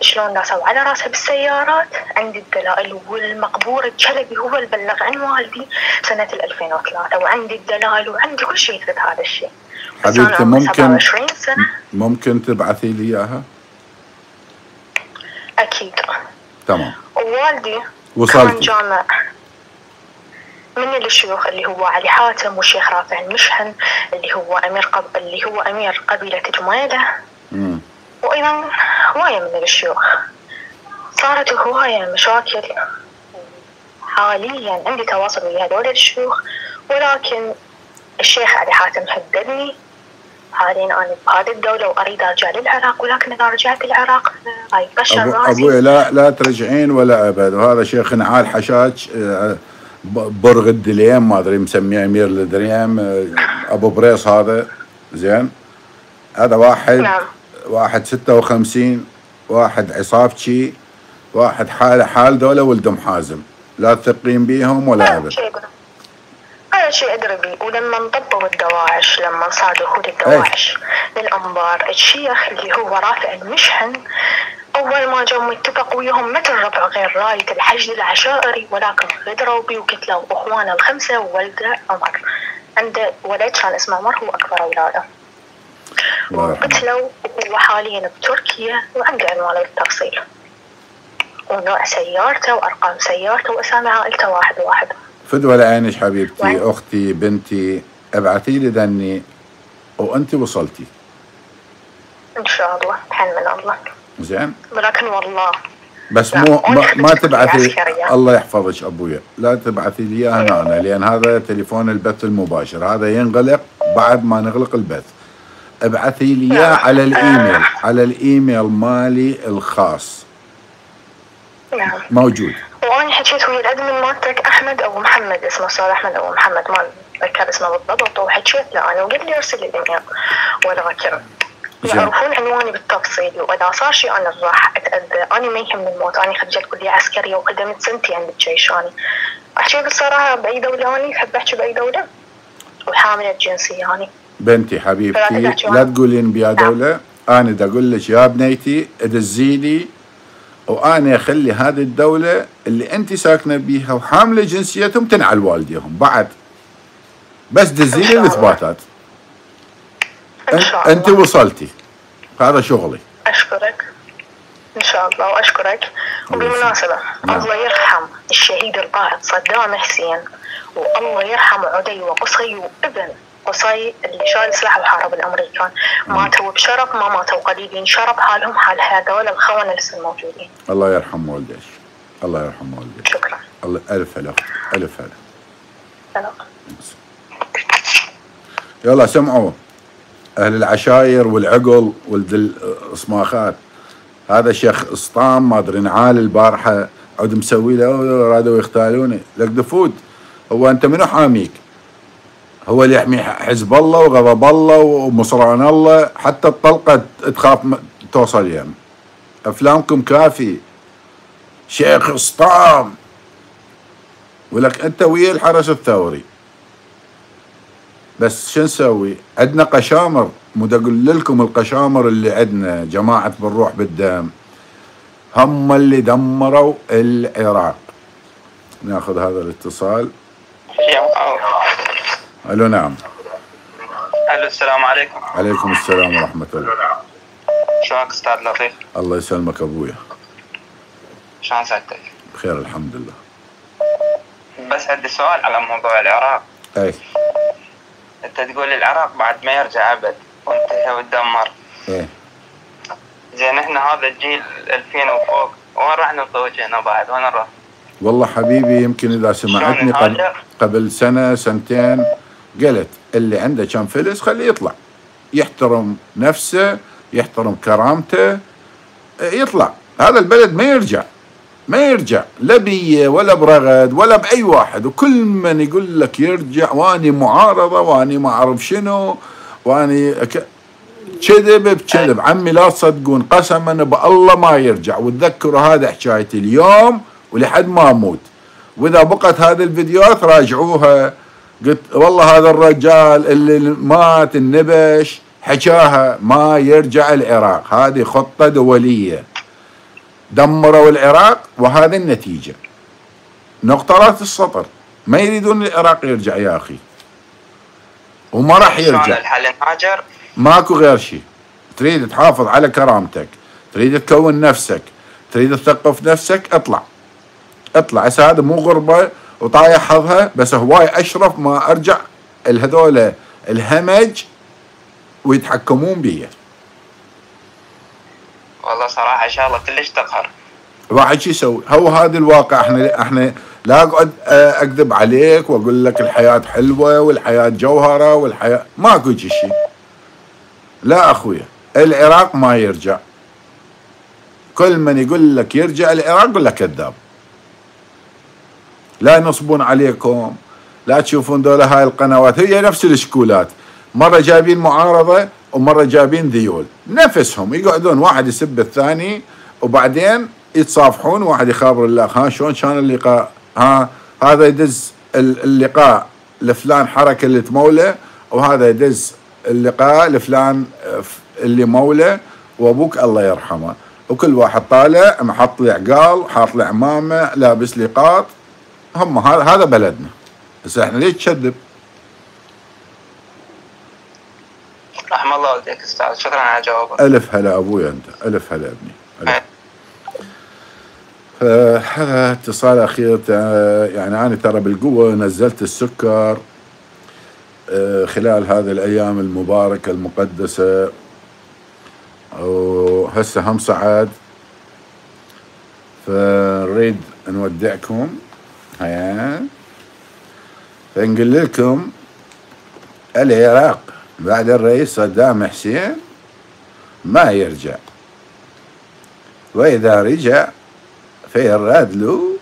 Speaker 3: شلون داسوا على راسها بالسيارات عندي الدلائل والمقبور الجلبي هو اللي بلغ عن والدي سنة ال 2003 وعندي الدلائل وعندي كل شيء يثبت هذا الشيء.
Speaker 2: حبيبتي ممكن
Speaker 3: 27 سنة.
Speaker 2: ممكن تبعثي لي إياها؟
Speaker 3: أكيد.
Speaker 2: تمام.
Speaker 3: ووالدي كان
Speaker 2: وصلتي
Speaker 3: جامع من الشيوخ اللي هو علي حاتم والشيخ رافع المشحن اللي هو أمير قب... اللي هو أمير قبيلة جميلة.
Speaker 2: مم.
Speaker 3: وأيضا هواية من الشيوخ صارت هواية مشاكل حاليا عندي تواصل ويا هذول الشيوخ ولكن الشيخ علي حاتم هددني. حاليا أنا بهذه الدولة وأريد أرجع للعراق ولكن إذا رجعت العراق راح يبشر
Speaker 2: أبو
Speaker 3: راسي.
Speaker 2: أبوي لا لا ترجعين ولا أبد. وهذا شيخ نعال حشاش آه، برغ الدليم ما أدري مسميه أمير الدريم آه، أبو بريص هذا. زين؟ هذا واحد.
Speaker 3: نعم.
Speaker 2: واحد ستة وخمسين واحد عصابتشي واحد حال حال دولة ولدهم حازم. لا تثقين بيهم ولا أبد.
Speaker 3: شيء أدري هذا شيء بيه ولما انطبوا الدواعش لما صار دخول الدواعش للأنبار الشيخ اللي هو رافع المشحن أول ما جم اتفقوا وياهم مثل ربع غير راية الحشد العشائري ولكن غدروا بيه وقتلوا أخوانه الخمسة وولده عمر. عنده ولد كان اسمه عمر هو أكبر أولاده. وقتلوا وهو حاليا بتركيا وعنده عنوانه بالتفصيل ونوع سيارته وأرقام سيارته وأسامي عائلته واحد واحد.
Speaker 2: فدوى لعينك حبيبتي
Speaker 3: وين؟
Speaker 2: أختي بنتي ابعثي لي ذني وأنت وصلتي.
Speaker 3: إن شاء الله بحل من الله.
Speaker 2: زين.
Speaker 3: ولكن والله
Speaker 2: بس مو ما, ما تبعثي. الله يحفظك أبويا. لا تبعثي لي اياها هنا أنا لأن هذا تليفون البث المباشر. هذا ينغلق بعد ما نغلق البث. ابعثي لي اياه
Speaker 3: لا.
Speaker 2: على الإيميل على الإيميل مالي الخاص.
Speaker 3: نعم.
Speaker 2: موجود.
Speaker 3: وأنا حكيت ويا الأدمن مالتك أحمد أو محمد اسمه أستاذ أحمد أو محمد. ما أتذكر اسمه بالضبط وحكيت له أنا وقال لي أرسل لي الإيميل ولكن
Speaker 2: زين.
Speaker 3: يعرفون عنواني بالتفصيل وإذا صار شيء أنا راح أتأذى. أنا ما يهمني الموت. أنا خريجة كلية عسكرية وخدمت سنتين بالجيش أنا أحكي بالصراحة بأي دولة أنا أحب أحكي بأي دولة. وحاملة جنسية أنا.
Speaker 2: بنتي حبيبتي
Speaker 3: لا.
Speaker 2: تقولين بيا دولة. أنا دا أقول لك يا بنيتي ادزي لي وأنا أخلي هذه الدولة اللي أنت ساكنة بيها وحاملة جنسيتهم تنعل والديهم بعد. بس دزي
Speaker 3: إن
Speaker 2: لي
Speaker 3: شاء الله.
Speaker 2: الإثباتات.
Speaker 3: إن
Speaker 2: أن-
Speaker 3: شاء
Speaker 2: أنت
Speaker 3: الله.
Speaker 2: وصلتي. هذا شغلي.
Speaker 3: أشكرك. إن شاء الله. وأشكرك. وبالمناسبة
Speaker 2: نعم.
Speaker 3: الله يرحم الشهيد القائد صدام حسين والله يرحم عدي وقصي وابن قصي اللي شال سلاح وحارب الأمريكان ماتوا بشرف ما ماتوا قليلين. شرف حالهم حال هذول الخونة اللي لسه موجودين.
Speaker 2: الله يرحم والديك. الله يرحم والديك.
Speaker 3: شكرا.
Speaker 2: الله ألف ألف هلا
Speaker 3: سلام.
Speaker 2: يلا سمعوا. أهل العشاير والعقل ولد الصماخات هذا شيخ اسطام ما أدري نعال البارحة. عود مسوي له رادوا يختالوني. لك دفود هو أنت منو حاميك؟ هو اللي يحمي حزب الله وغضب الله ومصران الله. حتى الطلقة تخاف توصل يم أفلامكم كافي شيخ اسطام. ولك أنت ويا الحرس الثوري. بس شو نسوي؟ عندنا قشامر. مو أقول لكم القشامر اللي عندنا جماعة بالروح بالدم. هم اللي دمروا العراق. ناخذ هذا الاتصال. ألو نعم.
Speaker 4: ألو السلام عليكم.
Speaker 2: عليكم السلام ورحمة الله.
Speaker 4: شلونك أستاذ لطيف؟
Speaker 2: الله يسلمك أبويا.
Speaker 4: شلون سعادتك؟
Speaker 2: بخير الحمد لله.
Speaker 4: بس عندي سؤال على موضوع العراق.
Speaker 2: أي.
Speaker 4: أنت تقول العراق بعد ما يرجع أبد وانتهى وتدمر.
Speaker 2: إيه.
Speaker 4: زين إحنا هذا الجيل 2000 وفوق. وين راح ننطوي هنا بعد؟ وين نروح؟
Speaker 2: والله حبيبي يمكن إذا سمعتني قبل؟ قبل سنة سنتين قلت اللي عنده كم فلس خليه يطلع. يحترم نفسه يحترم كرامته يطلع. هذا البلد ما يرجع. ما يرجع. لا بي ولا برغد ولا بأي واحد. وكل من يقول لك يرجع وأني معارضة وأني ما أعرف شنو وأني كذب بكذب. عمي لا تصدقون قسما بالله ما يرجع. وتذكروا هذا حكايتي اليوم ولحد ما أموت. وإذا بقت هذه الفيديوهات راجعوها. قلت والله هذا الرجال اللي مات النبش حكاها ما يرجع العراق. هذه خطة دولية. دمروا العراق وهذه النتيجة. نقطة راس السطر. ما يريدون العراق يرجع يا أخي. وما راح يرجع.
Speaker 4: الحل نهاجر؟
Speaker 2: ماكو غير شيء. تريد تحافظ على كرامتك. تريد تكون نفسك. تريد تثقف نفسك. اطلع. اطلع. هسه هذا مو غربة. وطايح حظها بس هواي أشرف ما أرجع الهذول الهمج ويتحكمون بي.
Speaker 4: والله صراحة شغله كلش تقهر.
Speaker 2: الواحد شو يسوي؟ هو هذا الواقع. إحنا إحنا لا أقعد آه، أكذب عليك وأقول لك الحياة حلوة والحياة جوهرة والحياة ماكو شيء لا اخويا العراق ما يرجع. كل من يقول لك يرجع العراق قول لك كذاب. لا ينصبون عليكم لا تشوفون دولة هاي القنوات هي نفس الشكولات. مرة جايبين معارضة ومرة جايبين ذيول. نفسهم يقعدون واحد يسب الثاني وبعدين يتصافحون واحد يخابر الاخ ها شلون كان اللقاء؟ ها هذا يدز ال- اللقاء لفلان حركة اللي تمولة وهذا يدز اللقاء لفلان آه، اللي مولة وأبوك الله يرحمه. وكل واحد طالع محط لي عقال حاط لي عمامة لابس لي قاط. هم هذا هذا بلدنا. بس إحنا ليش تشذب؟
Speaker 4: رحم الله والديك أستاذ. شكرا على جوابك.
Speaker 2: ألف هلا أبوي أنت. ألف هلا أبني. ألف. فهذا اتصال أخير. تع- يعني أنا ترى بالقوة نزلت السكر آه، خلال هذه الأيام المباركة المقدسة. وهسه هم صعد فنريد نودعكم. هيا فنقول لكم العراق بعد الرئيس صدام حسين ما يرجع. وإذا رجع فيراد له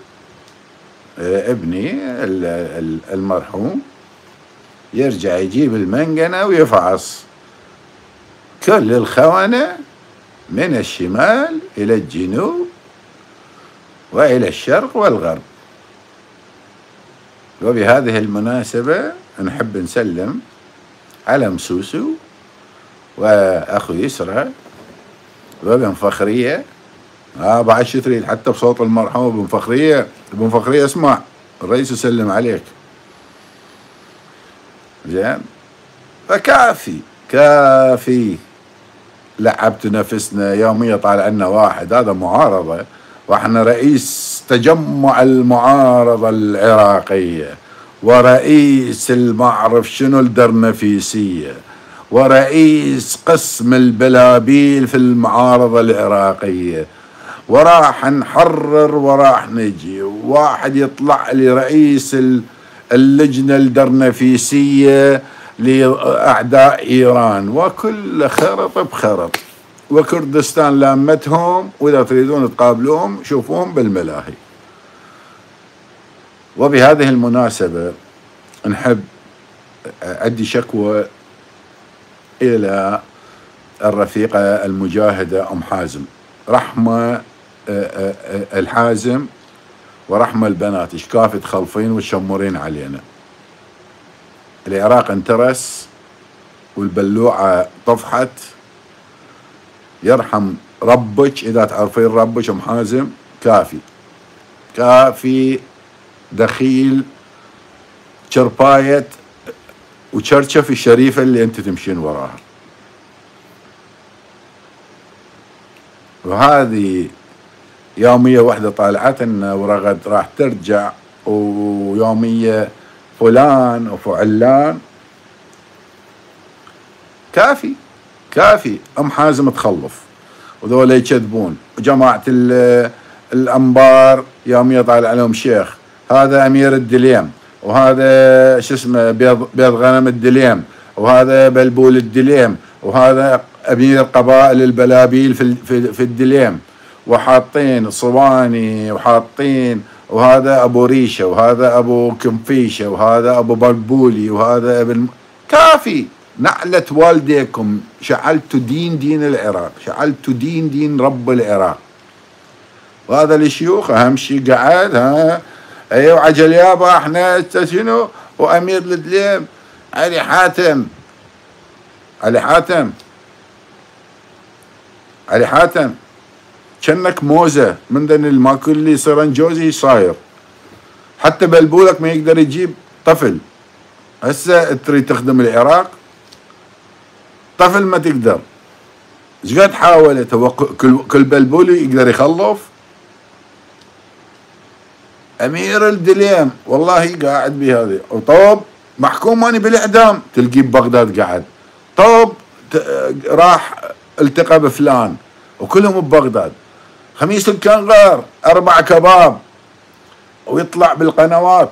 Speaker 2: آه، ابني ال- ال- المرحوم يرجع يجيب المنقنة ويفعص. كل الخونة من الشمال إلى الجنوب وإلى الشرق والغرب. وبهذه المناسبة نحب نسلم على مسوسو وأخو يسرى وابن فخرية. آه بعد شو تريد حتى بصوت المرحوم ابن فخرية. ابن فخرية اسمع الرئيس يسلم عليك. زين. فكافي كافي. لعبت نفسنا يوميا طالع لنا واحد. هذا معارضة. وأحنا رئيس تجمع المعارضة العراقية ورئيس المعرف شنو الدرنفيسية ورئيس قسم البلابيل في المعارضة العراقية. وراح نحرر وراح نجي واحد يطلع لي رئيس ال- اللجنة الدرنفيسية لأعداء إيران وكل خرط بخرط. وكردستان لامتهم وإذا تريدون تقابلوهم شوفوهم بالملاهي. وبهذه المناسبة نحب أدي شكوى إلى الرفيقة المجاهدة أم حازم. رحمة آه، آه، الحازم ورحمة البنات. إيش كافي تخلفين وتشمرين علينا. العراق انترس والبلوعة طفحت. يرحم ربك إذا تعرفين ربك أم حازم كافي. كافي دخيل شرباية وشرشف الشريفة اللي أنت تمشين وراها وهذه يومية واحدة طالعت لنا ورغد راح ترجع ويومية فلان وفعلان. كافي. كافي أم حازم تخلف وذولا يكذبون وجماعة الأنبار يومية طالع عليهم شيخ. هذا أمير الدليم وهذا شو اسمه بيض بيض غنم الدليم وهذا بلبول الدليم وهذا أمير قبائل البلابيل في في الدليم. وحاطين صواني وحاطين وهذا أبو ريشة وهذا أبو كنفيشة وهذا أبو بلبولي وهذا ابن كافي. نعلة والديكم شعلت دين دين العراق شعلت دين دين رب العراق. وهذا الشيوخ أهم شيء قعد ها؟ أيوه عجل يابا إحنا شنو؟ وأمير الدليم علي حاتم. علي حاتم. علي حاتم. كأنك موزة من ذن الماكل اللي سرنجوزي صاير. حتى بلبولك ما يقدر يجيب طفل. هسه تريد تخدم العراق؟ طفل ما تقدر. إيش قد حاولت هو كل بلبولي يقدر يخلف. أمير الدليم والله قاعد بهذه. وطوب محكوم ماني بالإعدام تلقيه ببغداد قاعد. طوب راح التقى بفلان وكلهم ببغداد. خميس الكنغر أربع كباب ويطلع بالقنوات.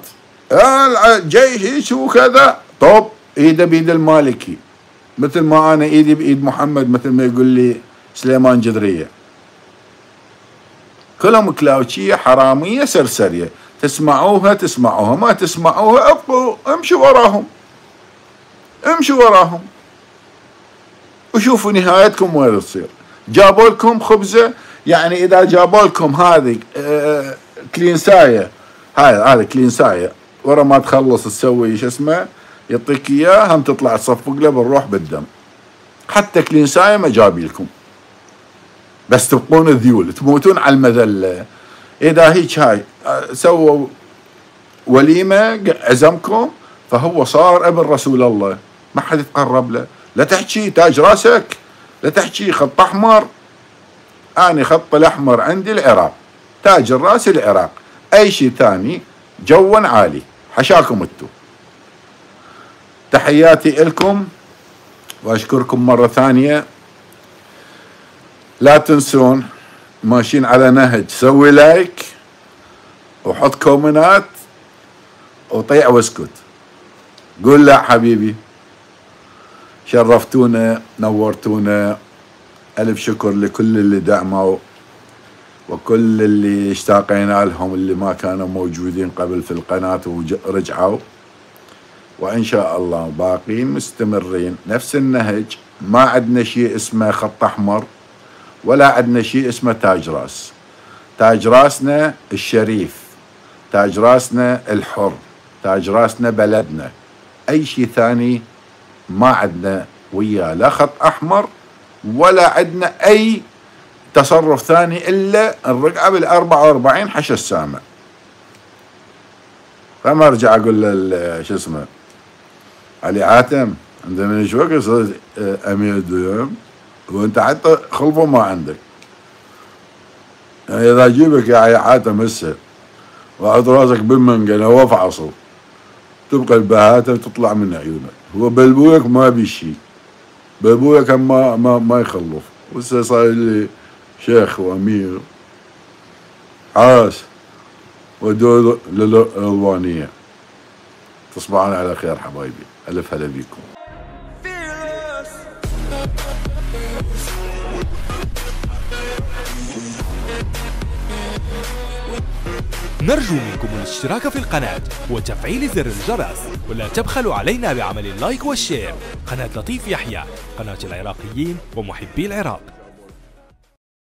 Speaker 2: الجيش وكذا. طوب إيده بيد المالكي. مثل ما أنا إيدي بإيد محمد مثل ما يقول لي سليمان جدريه كلهم كلاوتشيه حرامية سرسرية. تسمعوها تسمعوها. ما تسمعوها ابقوا امشوا وراهم. امشوا وراهم. وشوفوا نهايتكم وين تصير. جابوا لكم خبزة؟ يعني إذا جابوا لكم هذه آه، كلينساية. هاي هذا كلينساية. ورا ما تخلص تسوي شو اسمه؟ يعطيك اياه هم تطلع تصفق له بالروح بالدم. حتى كلينساية ما جابي لكم. بس تبقون ذيول تموتون على المذلة. إذا هيك هاي سووا وليمة عزمكم فهو صار ابن رسول الله. ما حد يتقرب له. لا تحكي تاج راسك لا تحكي خط أحمر. اني خط الأحمر عندي العراق تاج الرأس العراق. أي شيء ثاني جوا نعالي. حشاكم أنتم. تحياتي لكم وأشكركم مرة ثانية. لا تنسون ماشيين على نهج. سوي like وحط كومنات وطيع واسكت. قول لا حبيبي. شرفتونا نورتونا. ألف شكر لكل اللي دعموا وكل اللي اشتاقينا لهم اللي ما كانوا موجودين قبل في القناة ورجعوا. وإن شاء الله باقين مستمرين. نفس النهج ما عندنا شيء اسمه خط أحمر ولا عندنا شيء اسمه تاج راس. تاج راسنا الشريف تاج راسنا الحر تاج راسنا بلدنا. أي شيء ثاني ما عندنا وياه لا خط أحمر ولا عندنا أي تصرف ثاني إلا الرقعة بال 44 حش السامع. فما أرجع أقول له شو اسمه علي عاتم من إيش وقت صرت أمير الديوم وأنت حتى خلفه ما عندك. يعني إذا أجيبك يا علي عاتم هسه وأحط رأسك بالمنقل هو فعصل تبقى البهاتة تطلع من عيونك. هو بلبوك ما بي شيء بلبوك ما ما ما يخلف. وهسه صاير لي شيخ وأمير عاش ودور للرضوانيه تصبحون على خير حبايبي. ألف هلا بيكم.
Speaker 1: نرجو منكم الاشتراك في القناة وتفعيل زر الجرس ولا تبخلوا علينا بعمل اللايك والشير. قناة لطيف يحيى قناة العراقيين ومحبي العراق.